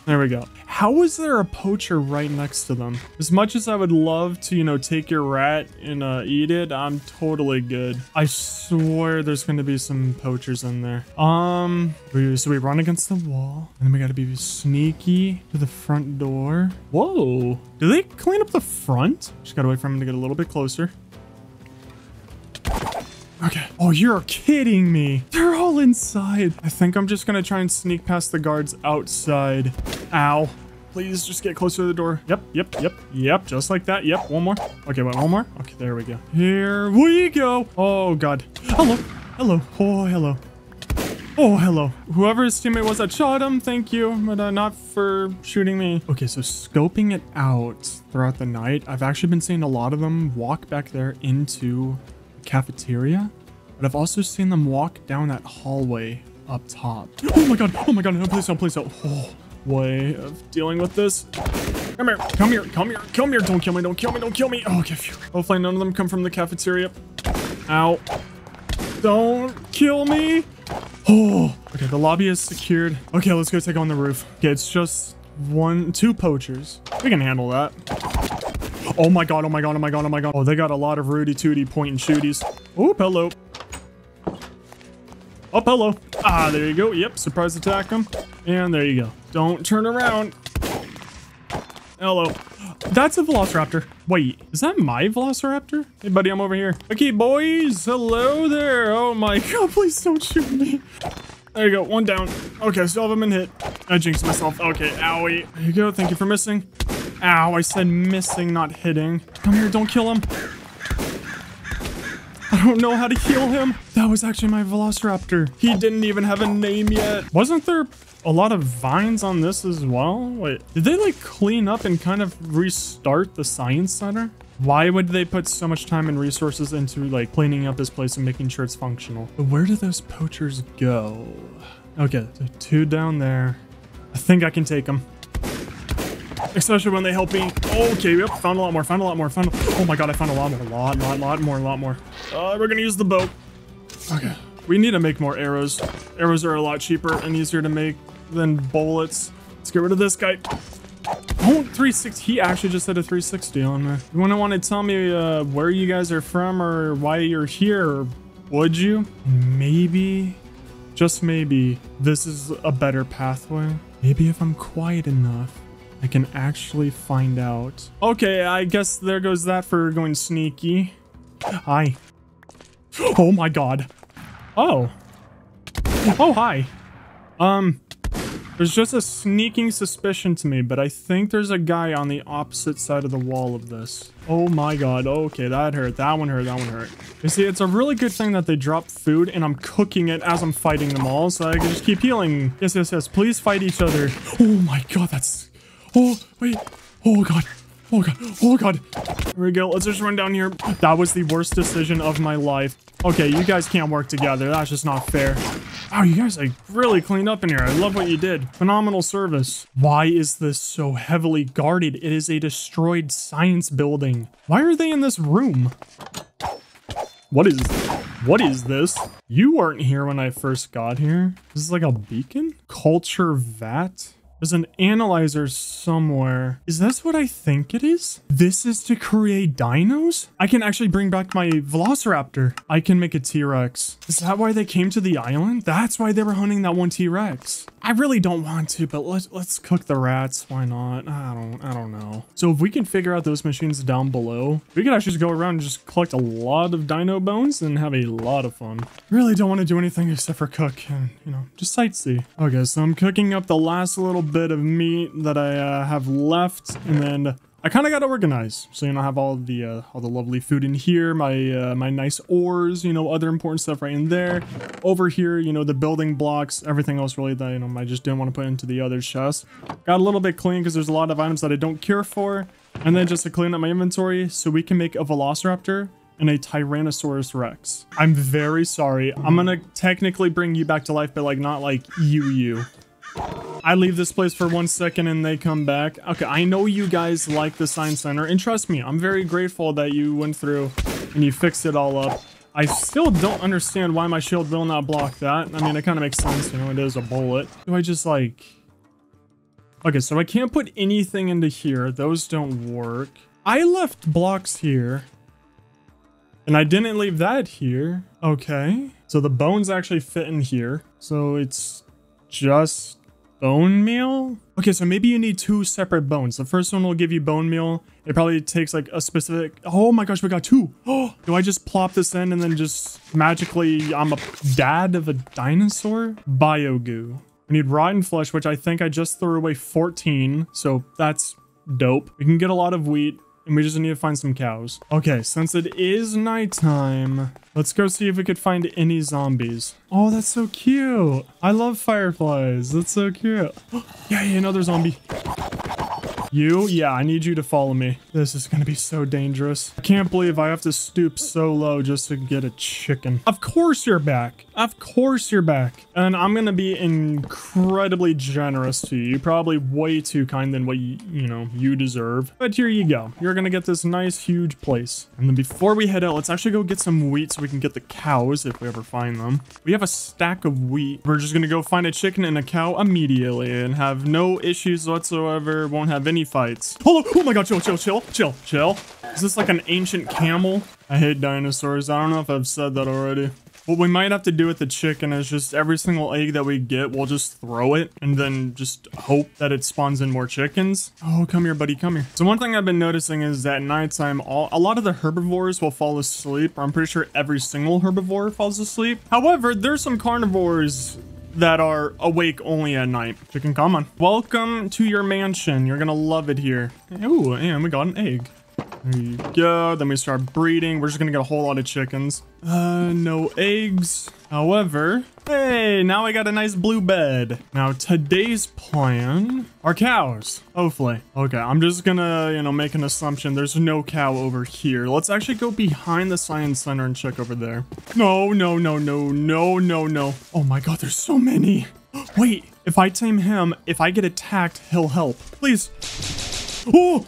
A: There we go. How is there a poacher right next to them? As much as I would love to, you know, take your rat and uh, eat it, I'm totally good. I swear there's going to be some poachers in there. Um, so we run against the wall and then we got to be sneaky to the front door. Whoa. Do they clean up the front? Just got to wait for him to get a little bit closer. Okay. Oh, you're kidding me. They're all inside. I think I'm just gonna try and sneak past the guards outside. Ow. Please just get closer to the door. Yep, yep, yep, yep. Just like that. Yep, one more. Okay, wait, one more. Okay, there we go. Here we go. Oh, God. Hello. Hello. Oh, hello. Oh, hello. Whoever his teammate was that shot him, thank you, but uh, not for shooting me. Okay, so scoping it out throughout the night, I've actually been seeing a lot of them walk back there into cafeteria. but I've also seen them walk down that hallway up top. Oh my god, oh my god, no, please don't, please don't. Oh, way of dealing with this. Come here, come here, come here, come here. Don't kill me, don't kill me, don't kill me. Oh, okay, phew. Hopefully none of them come from the cafeteria. Ow. Don't kill me. Oh, okay, the lobby is secured. Okay, let's go take on the roof. Okay, it's just one, two poachers. We can handle that. Oh my god, oh my god, oh my god, oh my god. Oh, they got a lot of Rudy Tooty point and shooties. Oh, hello. Oh, hello. Ah, there you go. Yep, surprise attack them. And there you go. Don't turn around. Hello. That's a Velociraptor. Wait, is that my Velociraptor? Hey, buddy, I'm over here. Okay, boys. Hello there. Oh my god, please don't shoot me. There you go, one down. Okay, still have him in hit. I jinxed myself. Okay, owie. There you go, thank you for missing. Ow, I said missing, not hitting. Come here, don't kill him. I don't know how to heal him. That was actually my Velociraptor. He didn't even have a name yet. Wasn't there a lot of vines on this as well? Wait, did they like clean up and kind of restart the science center? Why would they put so much time and resources into like cleaning up this place and making sure it's functional? But where do those poachers go? Okay, two down there. I think I can take them. Especially when they help me. Okay, yep, found a lot more, found a lot more, found a Oh my god, I found a lot more, a lot, lot, lot more, a lot more. Uh, we're gonna use the boat. Okay. We need to make more arrows. Arrows are a lot cheaper and easier to make than bullets. Let's get rid of this guy. Oh, 360. He actually just had a 360 on me. You wouldn't want to tell me uh, where you guys are from or why you're here, would you? Maybe, just maybe, this is a better pathway. Maybe if I'm quiet enough, I can actually find out. Okay, I guess there goes that for going sneaky. Hi. Oh my god. Oh. Oh, hi. Um, there's just a sneaking suspicion to me, but I think there's a guy on the opposite side of the wall of this. Oh my god, okay, that hurt, that one hurt, that one hurt. You see, it's a really good thing that they drop food and I'm cooking it as I'm fighting them all, so I can just keep healing. Yes, yes, yes, please fight each other. Oh my god, that's... Oh, wait. Oh god. Oh god. Oh god. Here we go. Let's just run down here. That was the worst decision of my life. Okay, you guys can't work together. That's just not fair. Wow, you guys like really cleaned up in here. I love what you did. Phenomenal service. Why is this so heavily guarded? It is a destroyed science building. Why are they in this room? What is what is this? You weren't here when I first got here. This is like a beacon? Culture vat? There's an analyzer somewhere. Is this what I think it is? This is to create dinos? I can actually bring back my Velociraptor. I can make a T-Rex. Is that why they came to the island? That's why they were hunting that one T-Rex. I really don't want to, but let's let's cook the rats. Why not? I don't I don't know. So if we can figure out those machines down below, we could actually just go around and just collect a lot of dino bones and have a lot of fun. Really don't want to do anything except for cook and, you know, just sightsee. Okay, so I'm cooking up the last little bit of meat that I uh, have left and then I kind of got to organize. So, you know, I have all the uh, all the lovely food in here, my uh, my nice ores, you know, other important stuff right in there. Over here, you know, the building blocks, everything else really that, you know, I just didn't want to put into the other chest. Got a little bit clean because there's a lot of items that I don't care for. And then just to clean up my inventory so we can make a Velociraptor and a Tyrannosaurus Rex. I'm very sorry. I'm gonna technically bring you back to life, but like not like you you. I leave this place for one second and they come back. Okay, I know you guys like the Science Center, and trust me, I'm very grateful that you went through and you fixed it all up. I still don't understand why my shield will not block that. I mean, it kind of makes sense, you know, it is a bullet. Do I just like... Okay, so I can't put anything into here. Those don't work. I left blocks here. And I didn't leave that here. Okay. So the bones actually fit in here. So it's just bone meal? Okay, so maybe you need two separate bones. The first one will give you bone meal. It probably takes like a specific... Oh my gosh, we got two. Oh, do I just plop this in and then just magically... I'm a dad of a dinosaur? Bio goo. We need rotten flesh, which I think I just threw away 14. So that's dope. We can get a lot of wheat. And we just need to find some cows. Okay, since it is nighttime, let's go see if we could find any zombies. Oh, that's so cute. I love fireflies. That's so cute. yeah, yeah, another zombie. You? Yeah, I need you to follow me. This is gonna be so dangerous. I can't believe I have to stoop so low just to get a chicken. Of course you're back. Of course you're back. And I'm gonna be incredibly generous to you. Probably way too kind than what you, you know, you deserve. But here you go. You're gonna get this nice, huge place. And then before we head out, let's actually go get some wheat so we can get the cows if we ever find them. We have a stack of wheat. We're just gonna go find a chicken and a cow immediately and have no issues whatsoever. Won't have any fights. Oh, oh my god, chill, chill, chill, chill, chill. Is this like an ancient camel? I hate dinosaurs. I don't know if I've said that already. What we might have to do with the chicken is just every single egg that we get, we'll just throw it and then just hope that it spawns in more chickens. Oh, come here, buddy, come here. So one thing I've been noticing is that nighttime, all, a lot of the herbivores will fall asleep. I'm pretty sure every single herbivore falls asleep. However, there's some carnivores that are awake only at night. Chicken, come on. Welcome to your mansion. You're gonna love it here. Ooh, and we got an egg. There you go. Then we start breeding. We're just gonna get a whole lot of chickens. Uh, no eggs. However, hey, now I got a nice blue bed. Now today's plan are cows. Hopefully. Okay, I'm just gonna, you know, make an assumption. There's no cow over here. Let's actually go behind the science center and check over there. No, no, no, no, no, no, no. Oh my god, there's so many. Wait, if I tame him, if I get attacked, he'll help. Please. Oh!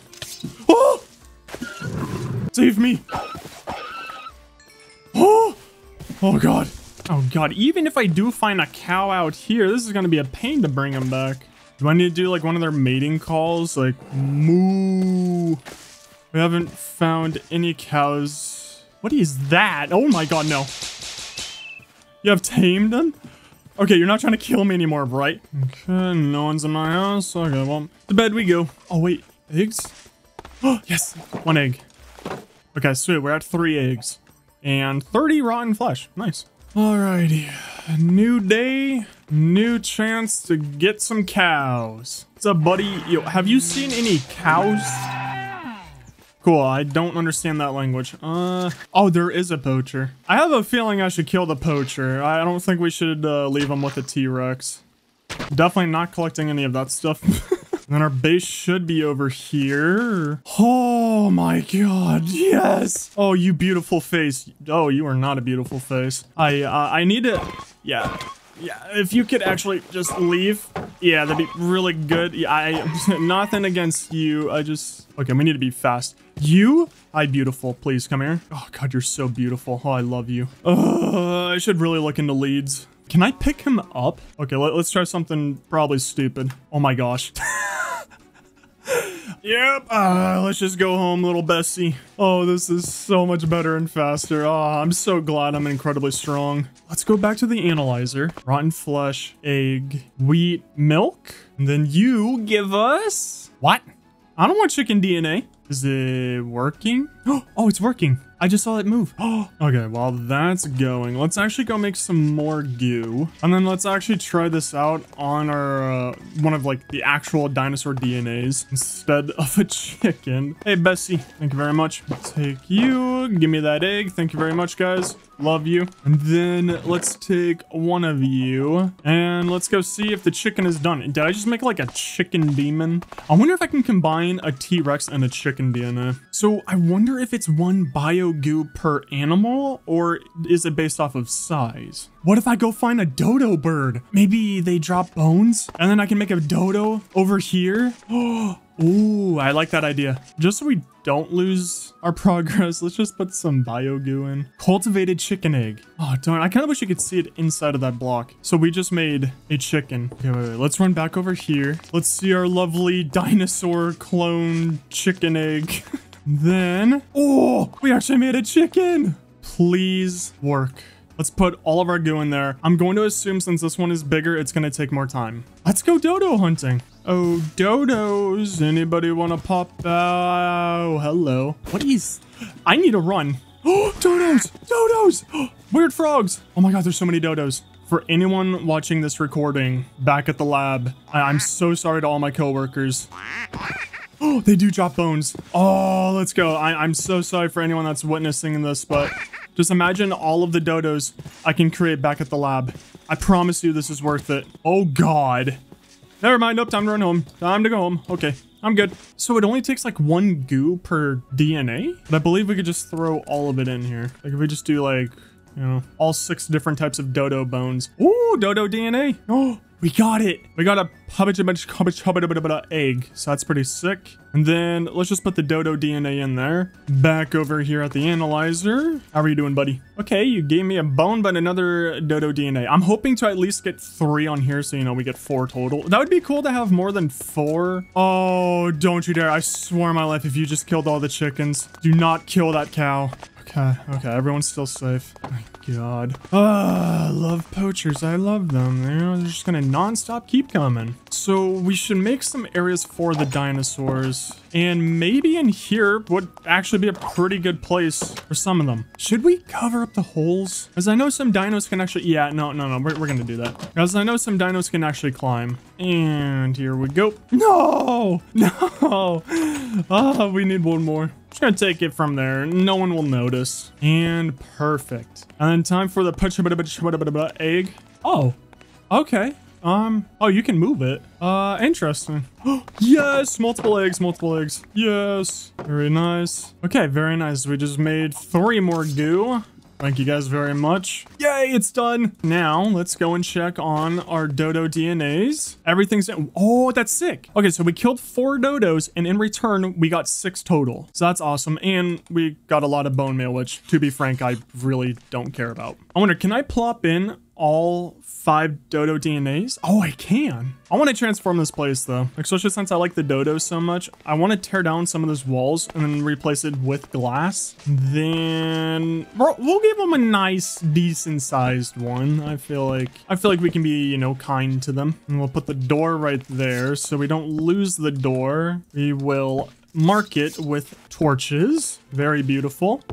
A: Oh! Save me! Oh! Oh god. Oh god, even if I do find a cow out here, this is gonna be a pain to bring him back. Do I need to do like one of their mating calls? Like, moo. We haven't found any cows. What is that? Oh my god, no. You have tamed them? Okay, you're not trying to kill me anymore, right? Okay, no one's in my house. Okay, well, to bed we go. Oh, wait. Eggs? Oh, yes. One egg. Okay, sweet. We're at three eggs. And 30 rotten flesh. Nice. Alrighty. New day, new chance to get some cows. What's up, buddy? Yo, have you seen any cows? Cool, I don't understand that language. Uh, oh, there is a poacher. I have a feeling I should kill the poacher. I don't think we should uh, leave him with a T-Rex. Definitely not collecting any of that stuff. then our base should be over here. Oh my god, yes! Oh, you beautiful face. Oh, you are not a beautiful face. I, uh, I need to... Yeah. Yeah, if you could actually just leave. Yeah, that'd be really good. Yeah, I... Nothing against you. I just... Okay, we need to be fast. You? I beautiful. Please, come here. Oh, God, you're so beautiful. Oh, I love you. Uh, I should really look into leads. Can I pick him up? Okay, let, us try something probably stupid. Oh my gosh. Yep, uh, let's just go home, little Bessie. Oh, this is so much better and faster. Oh, I'm so glad I'm incredibly strong. Let's go back to the analyzer. Rotten flesh, egg, wheat, milk. And then you give us... What? I don't want chicken DNA. Is it working? Oh, it's working. I just saw it move. Oh, okay, while that's going, let's actually go make some more goo. And then let's actually try this out on our, uh, one of like the actual dinosaur DNAs instead of a chicken. Hey, Bessie, thank you very much. take you, give me that egg. Thank you very much, guys. Love you. And then let's take one of you and let's go see if the chicken is done. Did I just make like a chicken demon? I wonder if I can combine a T-Rex and a chicken DNA. So I wonder if it's one bio goo per animal or is it based off of size? What if I go find a dodo bird? Maybe they drop bones and then I can make a dodo over here. Oh, Ooh, I like that idea. Just so we don't lose our progress, let's just put some bio goo in. Cultivated chicken egg. Oh, darn. I kind of wish you could see it inside of that block. So we just made a chicken. Okay, wait, wait. Let's run back over here. Let's see our lovely dinosaur clone chicken egg. then, oh, we actually made a chicken. Please work. Let's put all of our goo in there. I'm going to assume since this one is bigger, it's going to take more time. Let's go dodo hunting. Oh, dodos. Anybody want to pop out? Oh, hello. What is... I need to run. Oh, dodos! Dodos! Weird frogs! Oh my god, there's so many dodos. For anyone watching this recording back at the lab, I am so sorry to all my coworkers. Oh, they do drop bones. Oh, let's go. I I'm so sorry for anyone that's witnessing this, but just imagine all of the dodos I can create back at the lab. I promise you this is worth it. Oh god. Never mind. Nope, time to run home. Time to go home. Okay. I'm good. So it only takes like one goo per DNA? But I believe we could just throw all of it in here. Like if we just do like, you know, all six different types of dodo bones. Ooh, dodo DNA. Oh, we got it. We got a egg. So that's pretty sick. And then let's just put the dodo DNA in there. Back over here at the analyzer. How are you doing, buddy? Okay, you gave me a bone, but another dodo DNA. I'm hoping to at least get three on here so, you know, we get four total. That would be cool to have more than four. Oh, don't you dare. I swear my life if you just killed all the chickens. Do not kill that cow. Okay, okay, everyone's still safe. God. Ah, love poachers. I love them. They're just gonna non-stop keep coming. So we should make some areas for the dinosaurs. And maybe in here would actually be a pretty good place for some of them. Should we cover up the holes? As I know some dinos can actually... Yeah, no, no, no. We're, we're gonna do that. As I know some dinos can actually climb. And here we go. No! No! Ah, we need one more. Just gonna take it from there. No one will notice. And perfect. And then time for the egg. Oh, okay. Um, oh, you can move it. Uh, interesting. yes, multiple eggs, multiple eggs. Yes, very nice. Okay, very nice. We just made three more goo. Thank you guys very much. Yay, it's done. Now, let's go and check on our dodo DNAs. Everything's... Oh, that's sick. Okay, so we killed four dodos, and in return, we got six total. So that's awesome. And we got a lot of bone meal, which, to be frank, I really don't care about. I wonder, can I plop in all five dodo DNAs? Oh, I can. I want to transform this place though, especially since I like the dodos so much. I want to tear down some of those walls and then replace it with glass. Then we'll give them a nice, decent sized one. I feel like, I feel like we can be, you know, kind to them. And we'll put the door right there so we don't lose the door. We will mark it with torches. Very beautiful.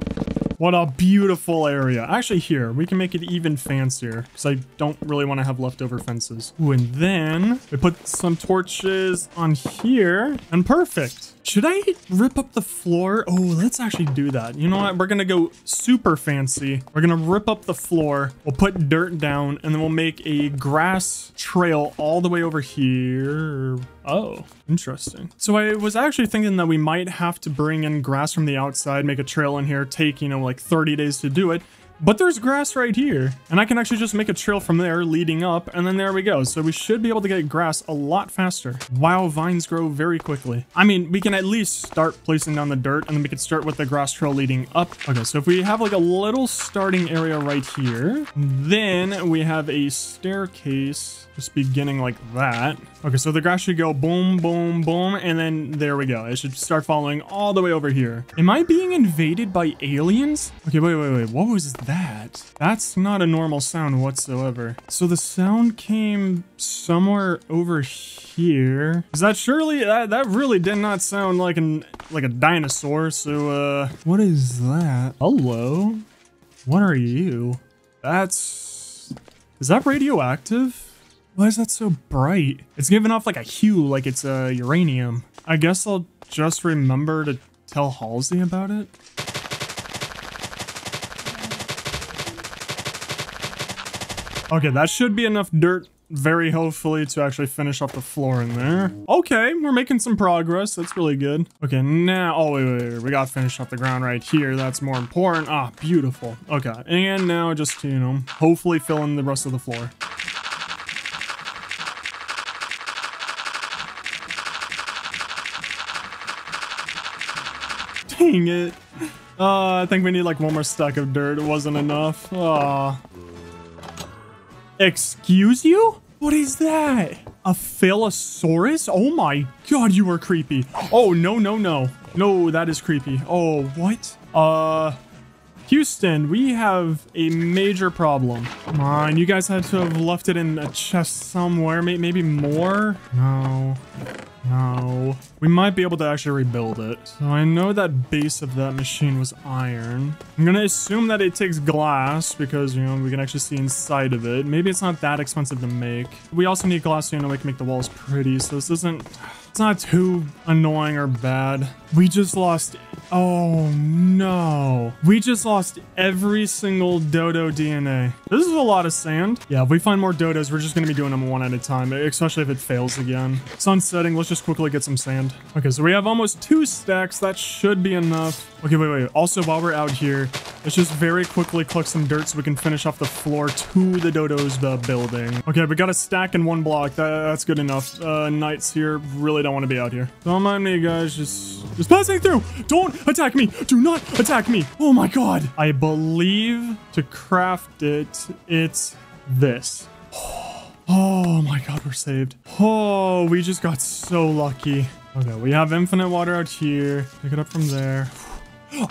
A: What a beautiful area. Actually, here, we can make it even fancier because I don't really want to have leftover fences. Ooh, and then we put some torches on here and perfect. Should I rip up the floor? Oh, let's actually do that. You know what? We're going to go super fancy. We're going to rip up the floor. We'll put dirt down and then we'll make a grass trail all the way over here. Oh, interesting. So I was actually thinking that we might have to bring in grass from the outside, make a trail in here, take, you know, like 30 days to do it. But there's grass right here, and I can actually just make a trail from there leading up, and then there we go. So we should be able to get grass a lot faster. Wow, vines grow very quickly. I mean, we can at least start placing down the dirt, and then we can start with the grass trail leading up. Okay, so if we have like a little starting area right here, then we have a staircase just beginning like that. Okay, so the grass should go boom, boom, boom, and then there we go. It should start following all the way over here. Am I being invaded by aliens? Okay, wait, wait, wait. What was that? That's not a normal sound whatsoever. So the sound came somewhere over here. Is that surely, that, that really did not sound like an like a dinosaur. So, uh, what is that? Hello? What are you? That's, is that radioactive? Why is that so bright? It's giving off like a hue like it's uh, uranium. I guess I'll just remember to tell Halsey about it. Okay, that should be enough dirt very hopefully to actually finish off the floor in there. Okay, we're making some progress. That's really good. Okay, now, oh, wait, wait, wait. We got to finish off the ground right here. That's more important. Ah, beautiful. Okay, and now just, you know, hopefully fill in the rest of the floor. Dang it. Uh, I think we need like one more stack of dirt. It wasn't enough. Aw. Excuse you? What is that? A Phalosaurus? Oh my god, you are creepy. Oh, no, no, no. No, that is creepy. Oh, what? Uh, Houston, we have a major problem. Come on, you guys had to have left it in a chest somewhere. Maybe more? No. No. We might be able to actually rebuild it. So I know that base of that machine was iron. I'm gonna assume that it takes glass because, you know, we can actually see inside of it. Maybe it's not that expensive to make. We also need glass so, you know, we can make the walls pretty. So this isn't... It's not too annoying or bad. We just lost Oh no. We just lost every single dodo DNA. This is a lot of sand. Yeah, if we find more dodos, we're just to be doing them one at a time, especially if it fails again. Sun's setting. Let's just quickly get some sand. Okay, so we have almost two stacks. That should be enough. Okay, wait, wait. Also, while we're out here, let's just very quickly collect some dirt so we can finish off the floor to the dodo's uh, building. Okay, we got a stack in one block. That, that's good enough. Uh, knights here really don't want to be out here. Don't mind me, guys. Just, just passing through. Don't attack me. Do not attack me. Oh my god. I believe to craft it, it's this. Oh my god, we're saved. Oh, we just got so lucky. Okay, we have infinite water out here. Pick it up from there.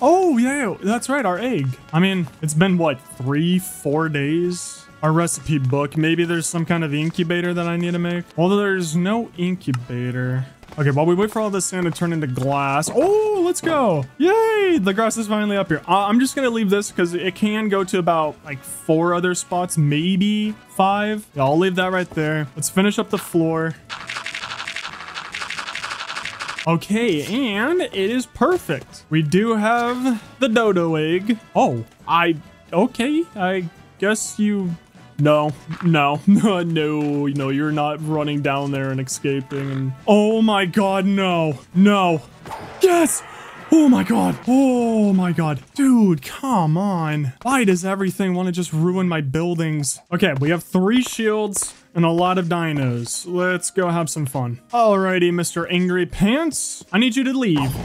A: Oh, yeah, that's right, our egg. I mean, it's been, what, three, four days? Our recipe book. Maybe there's some kind of incubator that I need to make. Although there's no incubator. Okay, while we wait for all this sand to turn into glass. Oh, let's go. Yay, the grass is finally up here. Uh, I'm just going to leave this because it can go to about like four other spots, maybe five. Yeah, I'll leave that right there. Let's finish up the floor. Okay, and it is perfect. We do have the dodo egg. Oh, I, okay, I guess you, no, no, no, no, no, you're not running down there and escaping and, oh my god, no, no, yes! Oh my god. Oh my god. Dude, come on. Why does everything want to just ruin my buildings? Okay, we have three shields and a lot of dinos. Let's go have some fun. Alrighty, Mr. Angry Pants. I need you to leave.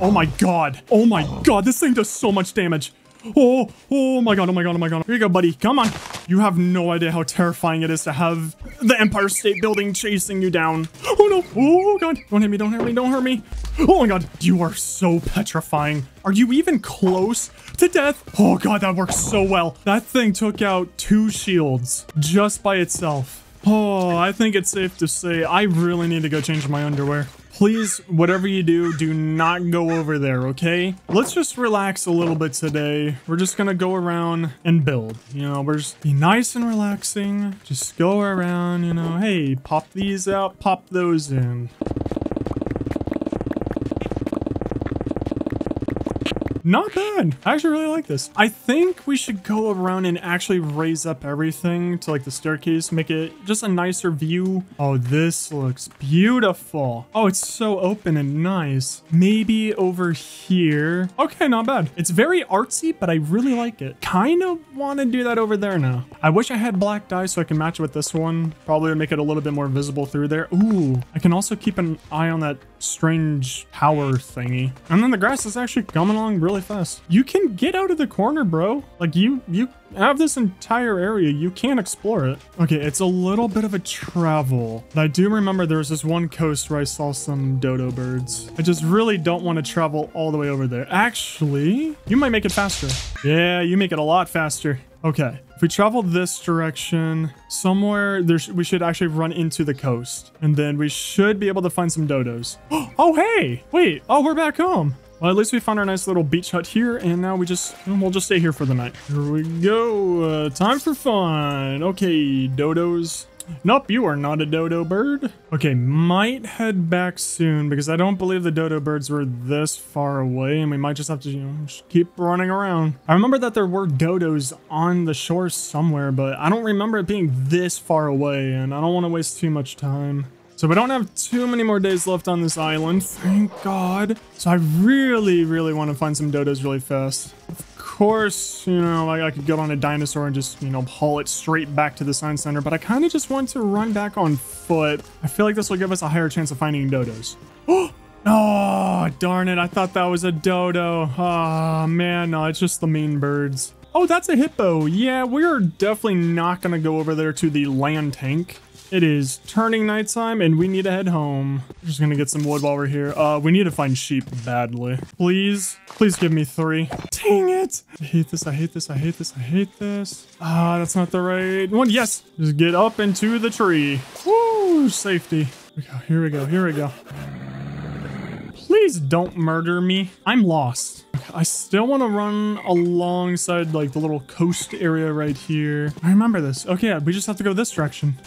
A: Oh my god. Oh my god, this thing does so much damage. Oh, oh my god, oh my god, oh my god. Here you go, buddy. Come on. You have no idea how terrifying it is to have the Empire State Building chasing you down. Oh no. Oh god. Don't hit me, don't hurt me, don't hurt me. Oh my god. You are so petrifying. Are you even close to death? Oh god, that works so well. That thing took out two shields just by itself. Oh, I think it's safe to say I really need to go change my underwear. Please, whatever you do, do not go over there, okay? Let's just relax a little bit today. We're just gonna go around and build. You know, we're just be nice and relaxing. Just go around, you know, hey, pop these out, pop those in. Not bad. I actually really like this. I think we should go around and actually raise up everything to like the staircase, make it just a nicer view. Oh, this looks beautiful. Oh, it's so open and nice. Maybe over here. Okay, not bad. It's very artsy, but I really like it. Kind of want to do that over there now. I wish I had black dye so I can match it with this one. Probably make it a little bit more visible through there. Ooh, I can also keep an eye on that strange tower thingy. And then the grass is actually coming along really fast. You can get out of the corner, bro. Like you, you have this entire area. You can't explore it. Okay, it's a little bit of a travel. But I do remember there was this one coast where I saw some dodo birds. I just really don't want to travel all the way over there. Actually, you might make it faster. Yeah, you make it a lot faster. Okay, if we travel this direction, somewhere there sh we should actually run into the coast. And then we should be able to find some dodos. oh, hey! Wait, oh, we're back home. Well, at least we found our nice little beach hut here, and now we just, we'll just stay here for the night. Here we go. Uh, time for fun. Okay, dodos. Nope, you are not a dodo bird. Okay, might head back soon because I don't believe the dodo birds were this far away and we might just have to, you know, keep running around. I remember that there were dodos on the shore somewhere, but I don't remember it being this far away and I don't want to waste too much time. So we don't have too many more days left on this island, thank God. So I really, really want to find some dodos really fast. Of course, you know, like I could get on a dinosaur and just, you know, haul it straight back to the science center, but I kind of just want to run back on foot. I feel like this will give us a higher chance of finding dodos. Oh, Oh, darn it. I thought that was a dodo. Oh, man. No, it's just the mean birds. Oh, that's a hippo. Yeah, we're definitely not going to go over there to the land tank. It is turning nighttime and we need to head home. We're just gonna get some wood while we're here. Uh, we need to find sheep badly. Please, please give me three. Dang it. I hate this, I hate this, I hate this, I hate this. Ah, that's not the right one. Yes, just get up into the tree. Woo, safety. Here we go, here we go, here we go. Please don't murder me. I'm lost. I still want to run alongside like the little coast area right here. I remember this. Okay, we just have to go this direction.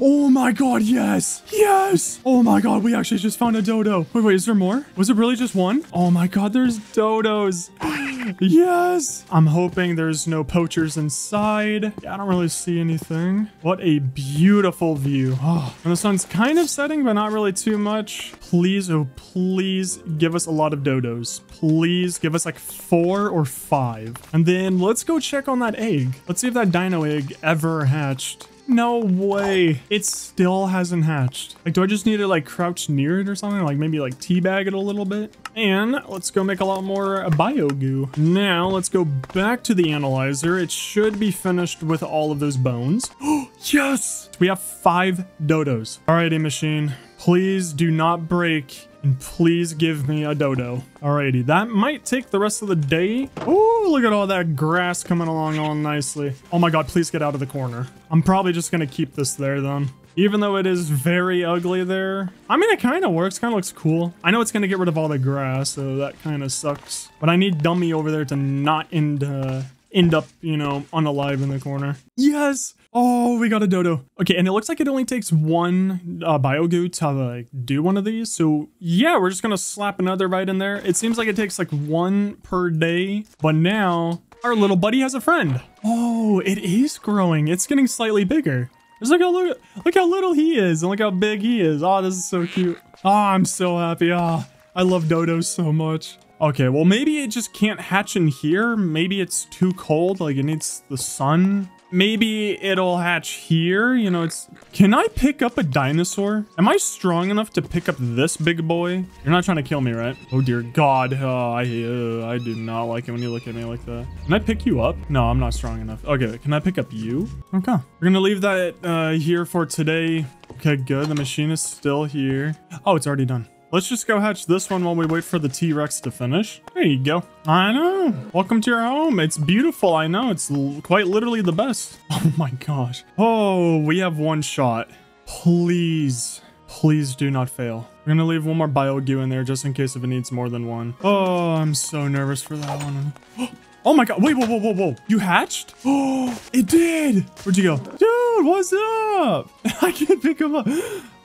A: Oh my god, yes! Yes! Oh my god, we actually just found a dodo. Wait, wait, is there more? Was it really just one? Oh my god, there's dodos. yes! I'm hoping there's no poachers inside. Yeah, I don't really see anything. What a beautiful view. Oh, and the sun's kind of setting, but not really too much. Please, oh please give us a lot of dodos. Please give us like four or five. And then let's go check on that egg. Let's see if that dino egg ever hatched. No way. It still hasn't hatched. Like, do I just need to like crouch near it or something? Like maybe like teabag it a little bit? And let's go make a lot more uh, bio goo. Now let's go back to the analyzer. It should be finished with all of those bones. Oh, yes! We have five dodos. Alrighty, machine. Please do not break and please give me a dodo. Alrighty, that might take the rest of the day. Oh, look at all that grass coming along all nicely. Oh my god, please get out of the corner. I'm probably just gonna keep this there then. Even though it is very ugly there. I mean, it kind of works. Kind of looks cool. I know it's going to get rid of all the grass, so that kind of sucks. But I need Dummy over there to not end, uh, end up, you know, unalive in the corner. Yes! Oh, we got a dodo. Okay, and it looks like it only takes one uh, biogoo to like do one of these. So yeah, we're just gonna slap another right in there. It seems like it takes like one per day, but now our little buddy has a friend. Oh, it is growing. It's getting slightly bigger. Just look how look, look how little he is and look how big he is. Oh, this is so cute. Oh, I'm so happy. Oh, I love dodos so much. Okay, well maybe it just can't hatch in here. Maybe it's too cold, like it needs the sun maybe it'll hatch here. You know, it's... Can I pick up a dinosaur? Am I strong enough to pick up this big boy? You're not trying to kill me, right? Oh, dear God. Oh, I, uh, I do not like it when you look at me like that. Can I pick you up? No, I'm not strong enough. Okay, can I pick up you? Okay. We're gonna leave that uh, here for today. Okay, good. The machine is still here. Oh, it's already done. Let's just go hatch this one while we wait for the T-Rex to finish. There you go. I know. Welcome to your home. It's beautiful. I know. It's quite literally the best. Oh my gosh. Oh, we have one shot. Please, please do not fail. We're gonna leave one more BioGoo in there just in case if it needs more than one. Oh, I'm so nervous for that one. Oh, Oh my god, wait, whoa, whoa, whoa, whoa. You hatched? Oh, it did. Where'd you go? Dude, what's up? I can't pick him up.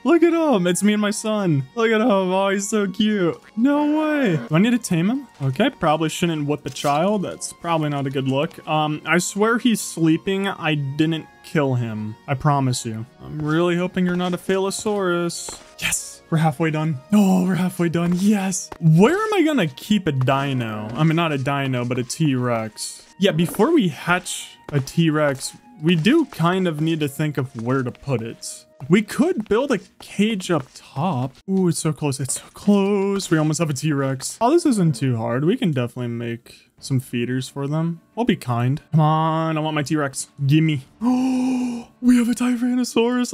A: Look at him. It's me and my son. Look at him. Oh, he's so cute. No way. Do I need to tame him? Okay, probably shouldn't whip a child. That's probably not a good look. Um, I swear he's sleeping. I didn't kill him. I promise you. I'm really hoping you're not a Phalosaurus. Yes. We're halfway done. Oh, we're halfway done. Yes. Where am I gonna keep a dino? I mean, not a dino, but a T-Rex. Yeah, before we hatch a T-Rex, we do kind of need to think of where to put it. We could build a cage up top. Ooh, it's so close. It's so close. We almost have a T-Rex. Oh, this isn't too hard. We can definitely make some feeders for them. I'll be kind. Come on, I want my T-Rex. Gimme. Oh, we have a Tyrannosaurus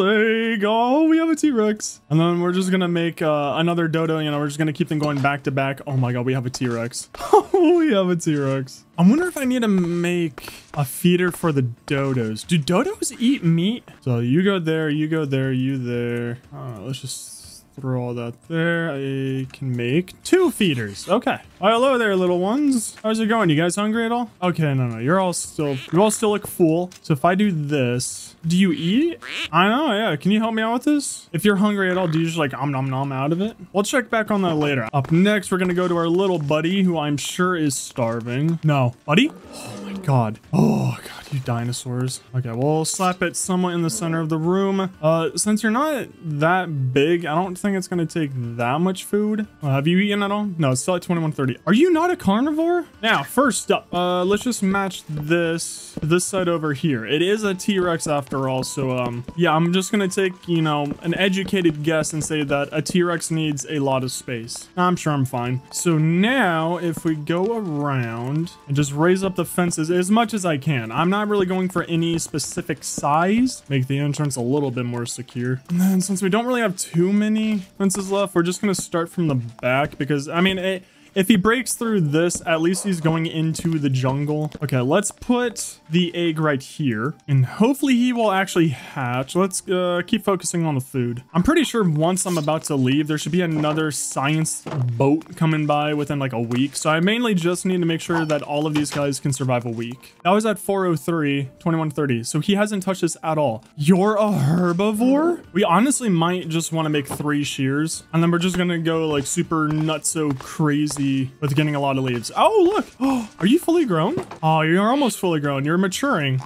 A: egg. Oh, we have a T-Rex. And then we're just gonna make uh, another dodo. You know, we're just gonna keep them going back to back. Oh my god, we have a T-Rex. Oh, we have a T-Rex. I wonder if I need to make a feeder for the dodos. Do dodos eat meat? So you go there, you go there, you there. Let's just Throw all that there. I can make two feeders. Okay. Oh, hello there, little ones. How's it going? You guys hungry at all? Okay, no, no. You're all still, you all still look full. So if I do this, do you eat? I know, yeah. Can you help me out with this? If you're hungry at all, do you just like om nom nom out of it? We'll check back on that later. Up next, we're gonna go to our little buddy who I'm sure is starving. No. Buddy? Oh my god. Oh god dinosaurs. Okay, we'll slap it somewhat in the center of the room. Uh, since you're not that big, I don't think it's gonna take that much food. Uh, have you eaten at all? No, it's still at 2130. Are you not a carnivore? Now, first up, uh, let's just match this, this side over here. It is a T-Rex after all, so, um, yeah, I'm just gonna take, you know, an educated guess and say that a T-Rex needs a lot of space. I'm sure I'm fine. So now, if we go around and just raise up the fences as much as I can, I'm not not really going for any specific size. Make the entrance a little bit more secure. And then since we don't really have too many fences left, we're just going to start from the back because, I mean, it, If he breaks through this, at least he's going into the jungle. Okay, let's put the egg right here. And hopefully he will actually hatch. Let's uh, keep focusing on the food. I'm pretty sure once I'm about to leave, there should be another science boat coming by within like a week. So I mainly just need to make sure that all of these guys can survive a week. That was at 403, 2130. So he hasn't touched this at all. You're a herbivore? We honestly might just want to make three shears. And then we're just going to go like super nutso crazy with getting a lot of leaves. Oh, look. Oh, are you fully grown? Oh, you're almost fully grown. You're maturing.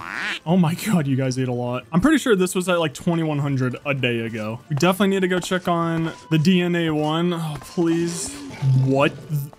A: Oh my God, you guys ate a lot. I'm pretty sure this was at like 2100 a day ago. We definitely need to go check on the DNA one. Oh, please. What?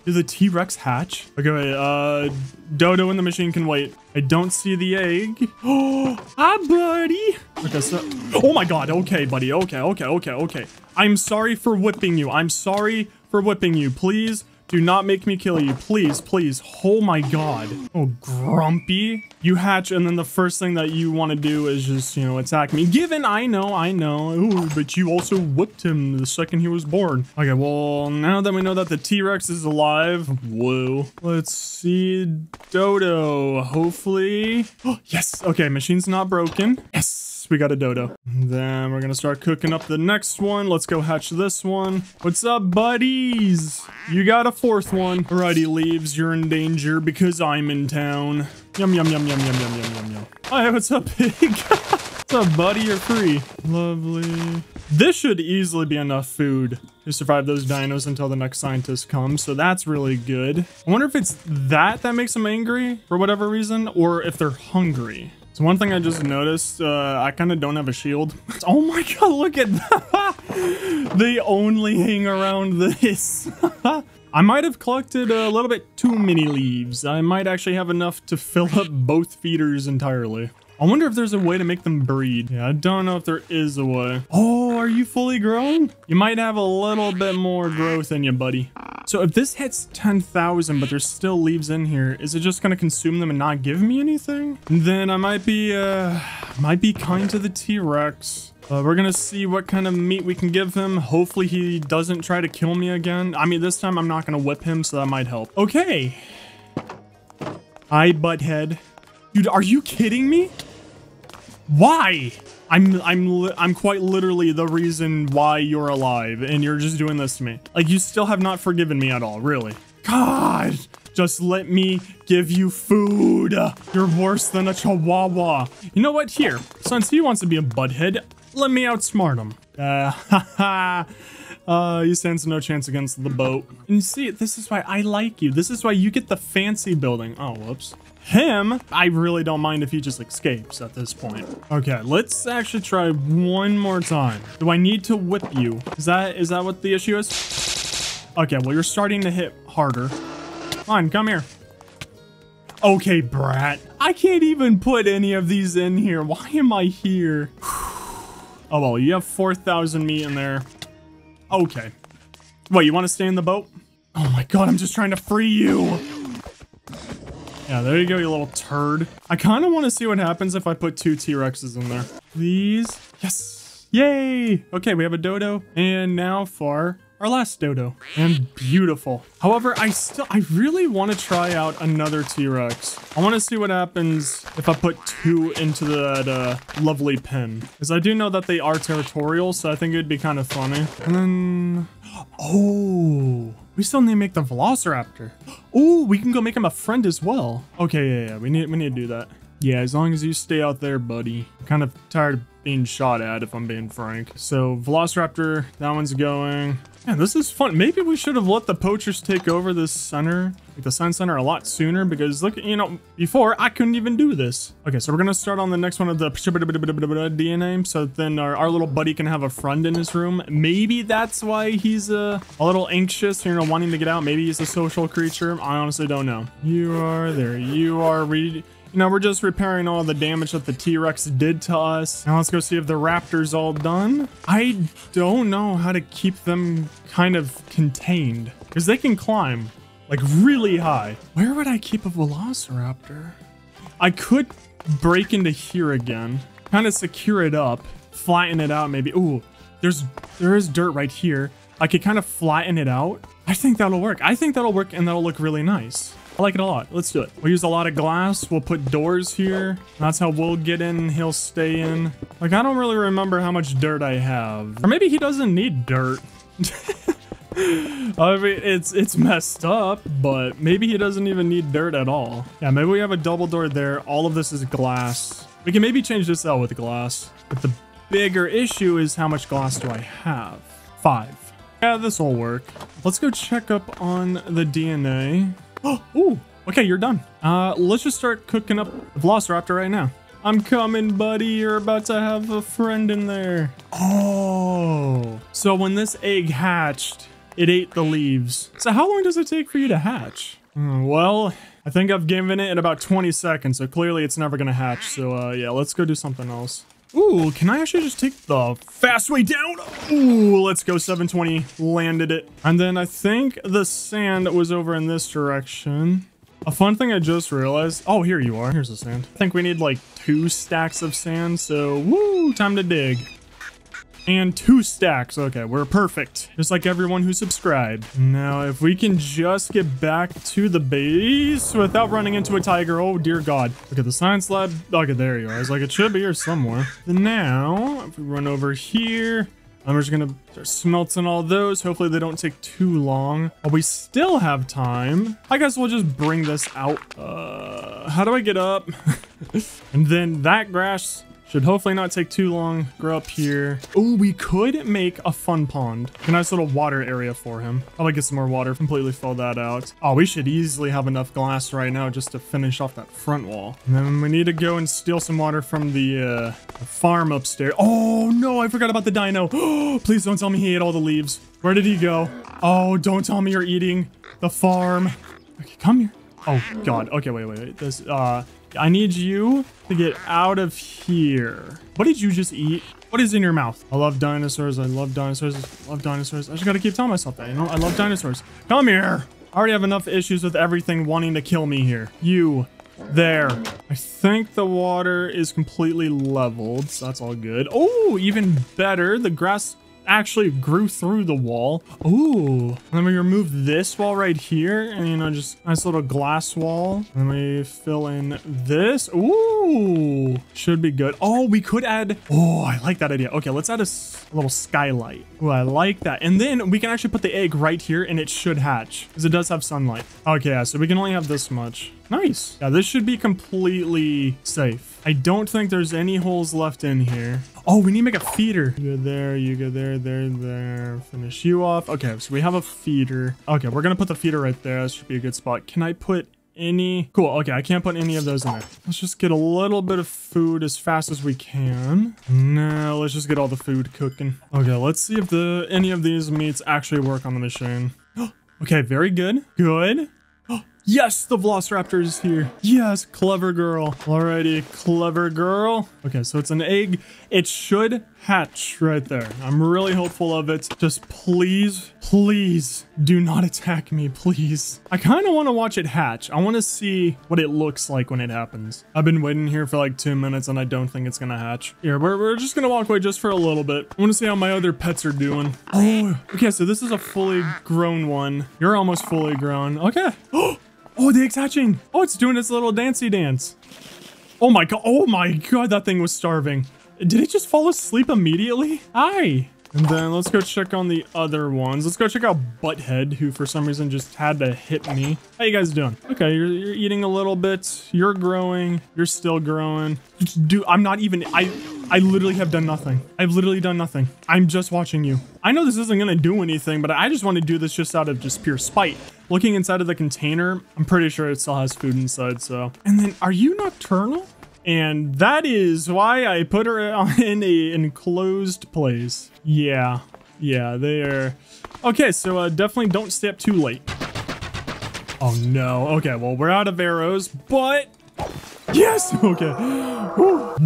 A: Did the T-Rex hatch? Okay, uh, Dodo in the machine can wait. I don't see the egg. Oh, hi, buddy. Okay, so, oh my God. Okay, buddy. Okay, okay, okay, okay. I'm sorry for whipping you. I'm sorry for whipping you. Please do not make me kill you. Please, please. Oh my god. Oh, grumpy. You hatch and then the first thing that you want to do is just, you know, attack me. Given, I know, I know. Ooh, but you also whipped him the second he was born. Okay, well, now that we know that the T-Rex is alive, whoa. Let's see Dodo. Hopefully. Oh, yes. Okay, machine's not broken. Yes we got a dodo. Then we're gonna start cooking up the next one. Let's go hatch this one. What's up, buddies? You got a fourth one. Alrighty, leaves, you're in danger because I'm in town. Yum, yum, yum, yum, yum, yum, yum, yum, yum. Hi, what's up, pig? what's up, buddy? You're free. Lovely. This should easily be enough food to survive those dinos until the next scientist comes, so that's really good. I wonder if it's that that makes them angry for whatever reason, or if they're hungry. So one thing I just noticed, uh, I kind of don't have a shield. oh my god, look at that! they only hang around this. I might have collected a little bit too many leaves. I might actually have enough to fill up both feeders entirely. I wonder if there's a way to make them breed. Yeah, I don't know if there is a way. Oh, are you fully grown? You might have a little bit more growth in you, buddy. So if this hits 10,000, but there's still leaves in here, is it just going to consume them and not give me anything? Then I might be, uh, might be kind to the T-Rex. Uh, we're gonna see what kind of meat we can give him. Hopefully he doesn't try to kill me again. I mean, this time I'm not gonna whip him, so that might help. Okay. Hi, butthead. Dude, are you kidding me? Why? I'm I'm I'm quite literally the reason why you're alive and you're just doing this to me. Like you still have not forgiven me at all, really. God, just let me give you food. You're worse than a chihuahua. You know what? Here, since he wants to be a butthead, let me outsmart him. Uh, haha. Uh, you stand no chance against the boat. And see, this is why I like you. This is why you get the fancy building. Oh, whoops him, I really don't mind if he just escapes at this point. Okay, let's actually try one more time. Do I need to whip you? Is that is that what the issue is? Okay, well, you're starting to hit harder. Fine, come here. Okay, brat. I can't even put any of these in here. Why am I here? oh, well, you have 4,000 meat in there. Okay. What, you want to stay in the boat? Oh my god, I'm just trying to free you. Yeah, there you go, you little turd. I kind of want to see what happens if I put two T-Rexes in there. Please. Yes. Yay. Okay, we have a dodo. And now for our last dodo. And beautiful. However, I still, I really want to try out another T-Rex. I want to see what happens if I put two into that uh, lovely pen. Because I do know that they are territorial, so I think it'd be kind of funny. And then, oh, we still need to make the Velociraptor. Oh, we can go make him a friend as well. Okay, yeah, yeah, we need we need to do that. Yeah, as long as you stay out there, buddy. I'm kind of tired of being shot at, if I'm being frank. So, Velociraptor, that one's going. Man, this is fun. Maybe we should have let the poachers take over this center, like the Science Center, a lot sooner because look, you know, before I couldn't even do this. Okay, so we're gonna start on the next one of the DNA, so then our, our little buddy can have a friend in his room. Maybe that's why he's uh, a little anxious, you know, wanting to get out. Maybe he's a social creature. I honestly don't know. You are there. You are ready. You know, we're just repairing all the damage that the T-Rex did to us. Now let's go see if the Raptor's all done. I don't know how to keep them kind of contained because they can climb like really high. Where would I keep a Velociraptor? I could break into here again, kind of secure it up, flatten it out maybe. Ooh, there's there is dirt right here. I could kind of flatten it out. I think that'll work. I think that'll work and that'll look really nice. I like it a lot. Let's do it. We'll use a lot of glass. We'll put doors here. That's how we'll get in. He'll stay in. Like, I don't really remember how much dirt I have. Or maybe he doesn't need dirt. I mean, it's it's messed up, but maybe he doesn't even need dirt at all. Yeah, maybe we have a double door there. All of this is glass. We can maybe change this out with glass. But the bigger issue is how much glass do I have? Five. Yeah, this will work. Let's go check up on the DNA. Oh, ooh, okay, you're done. Uh, let's just start cooking up the Velociraptor right now. I'm coming, buddy. You're about to have a friend in there. Oh. So when this egg hatched, it ate the leaves. So how long does it take for you to hatch? Hmm, well, I think I've given it in about 20 seconds, so clearly it's never gonna hatch. So uh, yeah, let's go do something else. Ooh, can I actually just take the fast way down? Ooh, let's go 720. Landed it. And then I think the sand was over in this direction. A fun thing I just realized. Oh, here you are. Here's the sand. I think we need like two stacks of sand. So, woo, time to dig. And two stacks. Okay, we're perfect. Just like everyone who subscribed. Now, if we can just get back to the base without running into a tiger. Oh, dear God. Look at the science lab. Okay, there you are. I was like, it should be here somewhere. Then now, if we run over here, I'm just gonna start smelting all those. Hopefully they don't take too long. But we still have time. I guess we'll just bring this out. Uh, how do I get up? and then that grass should hopefully not take too long. Grow up here. Oh, we could make a fun pond. A nice little water area for him. Probably get some more water. Completely fill that out. Oh, we should easily have enough glass right now just to finish off that front wall. And then we need to go and steal some water from the, uh, the farm upstairs. Oh, no, I forgot about the dino. Please don't tell me he ate all the leaves. Where did he go? Oh, don't tell me you're eating the farm. Okay, come here. Oh, God. Okay, wait, wait, wait. This, uh... I need you to get out of here. What did you just eat? What is in your mouth? I love dinosaurs. I love dinosaurs. I love dinosaurs. I just gotta keep telling myself that, you know? I love dinosaurs. Come here. I already have enough issues with everything wanting to kill me here. You. There. I think the water is completely leveled, so that's all good. Oh, even better. The grass actually grew through the wall. Ooh. Then we remove this wall right here and, you know, just nice little glass wall. And we fill in this. Ooh. Should be good. Oh, we could add... Oh, I like that idea. Okay, let's add a, a little skylight. Ooh, I like that. And then we can actually put the egg right here and it should hatch because it does have sunlight. Okay, yeah, so we can only have this much. Nice. Yeah, this should be completely safe. I don't think there's any holes left in here. Oh, we need to make a feeder. You go there, you go there, there, there. Finish you off. Okay, so we have a feeder. Okay, we're gonna put the feeder right there. That should be a good spot. Can I put any... Cool, okay, I can't put any of those in there. Let's just get a little bit of food as fast as we can. No, let's just get all the food cooking. Okay, let's see if the any of these meats actually work on the machine. okay, very good. Good. Yes, the Velociraptor is here. Yes, clever girl. Alrighty, clever girl. Okay, so it's an egg. It should hatch right there. I'm really hopeful of it. Just please, please do not attack me, please. I kind of want to watch it hatch. I want to see what it looks like when it happens. I've been waiting here for like two minutes and I don't think it's going to hatch. Here, we're, we're just going to walk away just for a little bit. I want to see how my other pets are doing. Oh, okay, so this is a fully grown one. You're almost fully grown. Okay. Oh, the egg's hatching. Oh, it's doing its little dancey dance. Oh my god. Oh my god, that thing was starving. Did he just fall asleep immediately? Hi. And then let's go check on the other ones. Let's go check out Butthead, who for some reason just had to hit me. How you guys doing? Okay, you're, you're eating a little bit. You're growing. You're still growing. Do I'm not even. I I literally have done nothing. I've literally done nothing. I'm just watching you. I know this isn't gonna do anything, but I just want to do this just out of just pure spite. Looking inside of the container, I'm pretty sure it still has food inside. So, and then are you nocturnal? And that is why I put her in a enclosed place. Yeah, yeah, they Okay, so uh, definitely don't step too late. Oh no, okay, well we're out of arrows, but Yes! Okay.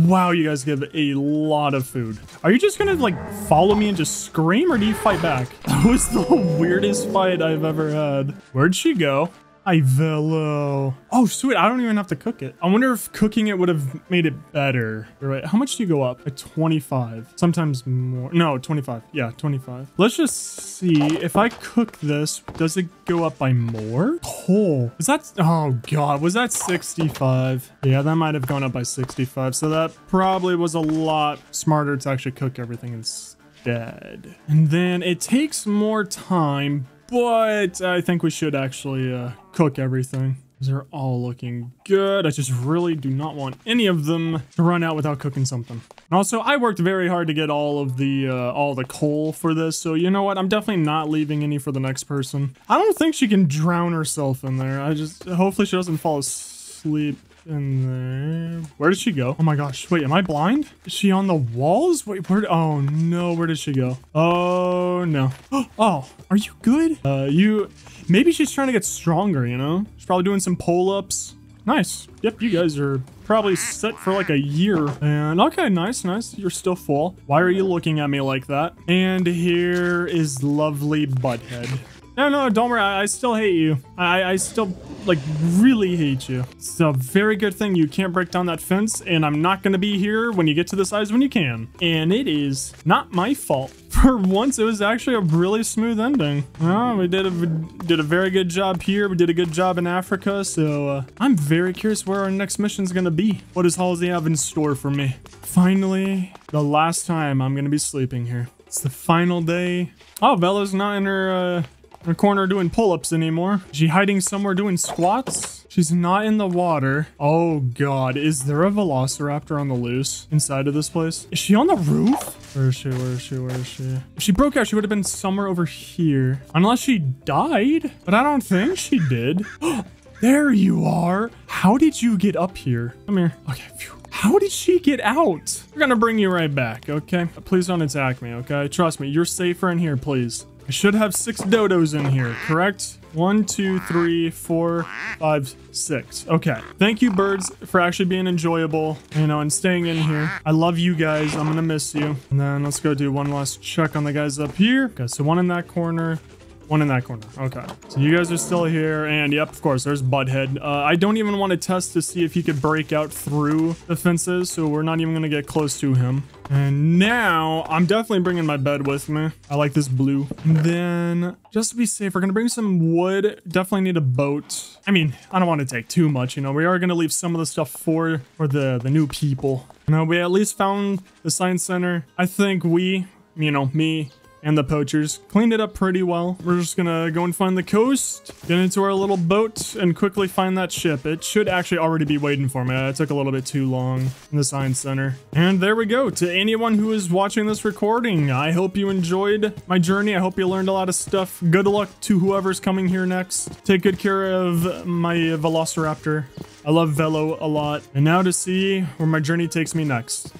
A: Wow, you guys give a lot of food. Are you just gonna, like, follow me and just scream, or do you fight back? That was the weirdest fight I've ever had. Where'd she go? Hi, Velo. Oh, sweet. I don't even have to cook it. I wonder if cooking it would have made it better. You're right. How much do you go up? At 25. Sometimes more. No, 25. Yeah, 25. Let's just see. If I cook this, does it go up by more? Coal. Is that... Oh, God. Was that 65? Yeah, that might have gone up by 65. So that probably was a lot smarter to actually cook everything instead. And then it takes more time, but I think we should actually uh, cook everything. They're all looking good. I just really do not want any of them to run out without cooking something. Also, I worked very hard to get all of the uh, all the coal for this, so you know what? I'm definitely not leaving any for the next person. I don't think she can drown herself in there. I just hopefully she doesn't fall asleep in there. Where did she go? Oh my gosh. Wait, am I blind? Is she on the walls? Wait, where? Oh no, where did she go? Oh no. Oh, are you good? Uh, you, maybe she's trying to get stronger, you know? She's probably doing some pull-ups. Nice. Yep, you guys are probably set for like a year. And okay, nice, nice. You're still full. Why are you looking at me like that? And here is lovely Butthead. No, no, don't worry. I, I still hate you. I, I still, like, really hate you. It's a very good thing you can't break down that fence, and I'm not going to be here when you get to the size when you can. And it is not my fault. For once, it was actually a really smooth ending. Oh, we did a, did a very good job here. We did a good job in Africa, so uh, I'm very curious where our next mission is going to be. What does Halsey have in store for me? Finally, the last time I'm going to be sleeping here. It's the final day. Oh, Bella's not in her, uh, in a corner doing pull-ups anymore. Is she hiding somewhere doing squats? She's not in the water. Oh god, is there a velociraptor on the loose inside of this place? Is she on the roof? Where is she? Where is she? Where is she? If she broke out, she would have been somewhere over here. Unless she died, but I don't think she did. there you are. How did you get up here? Come here. Okay, phew. How did she get out? We're gonna bring you right back, okay? Please don't attack me, okay? Trust me, you're safer in here, please. I should have six dodos in here, correct? One, two, three, four, five, six. Okay. Thank you, birds, for actually being enjoyable, you know, and staying in here. I love you guys. I'm gonna miss you. And then let's go do one last check on the guys up here. Okay, so one in that corner, one in that corner. Okay. So you guys are still here. And yep, of course, there's Butthead. Uh, I don't even want to test to see if he could break out through the fences. So we're not even going to get close to him. And now I'm definitely bringing my bed with me. I like this blue. And then just to be safe, we're going to bring some wood. Definitely need a boat. I mean, I don't want to take too much, you know, we are going to leave some of the stuff for, for the, the new people. Now we at least found the science center. I think we, you know, me, and the poachers. Cleaned it up pretty well. We're just gonna go and find the coast, get into our little boat, and quickly find that ship. It should actually already be waiting for me. It took a little bit too long in the science center. And there we go. To anyone who is watching this recording, I hope you enjoyed my journey. I hope you learned a lot of stuff. Good luck to whoever's coming here next. Take good care of my Velociraptor. I love Velo a lot. And now to see where my journey takes me next.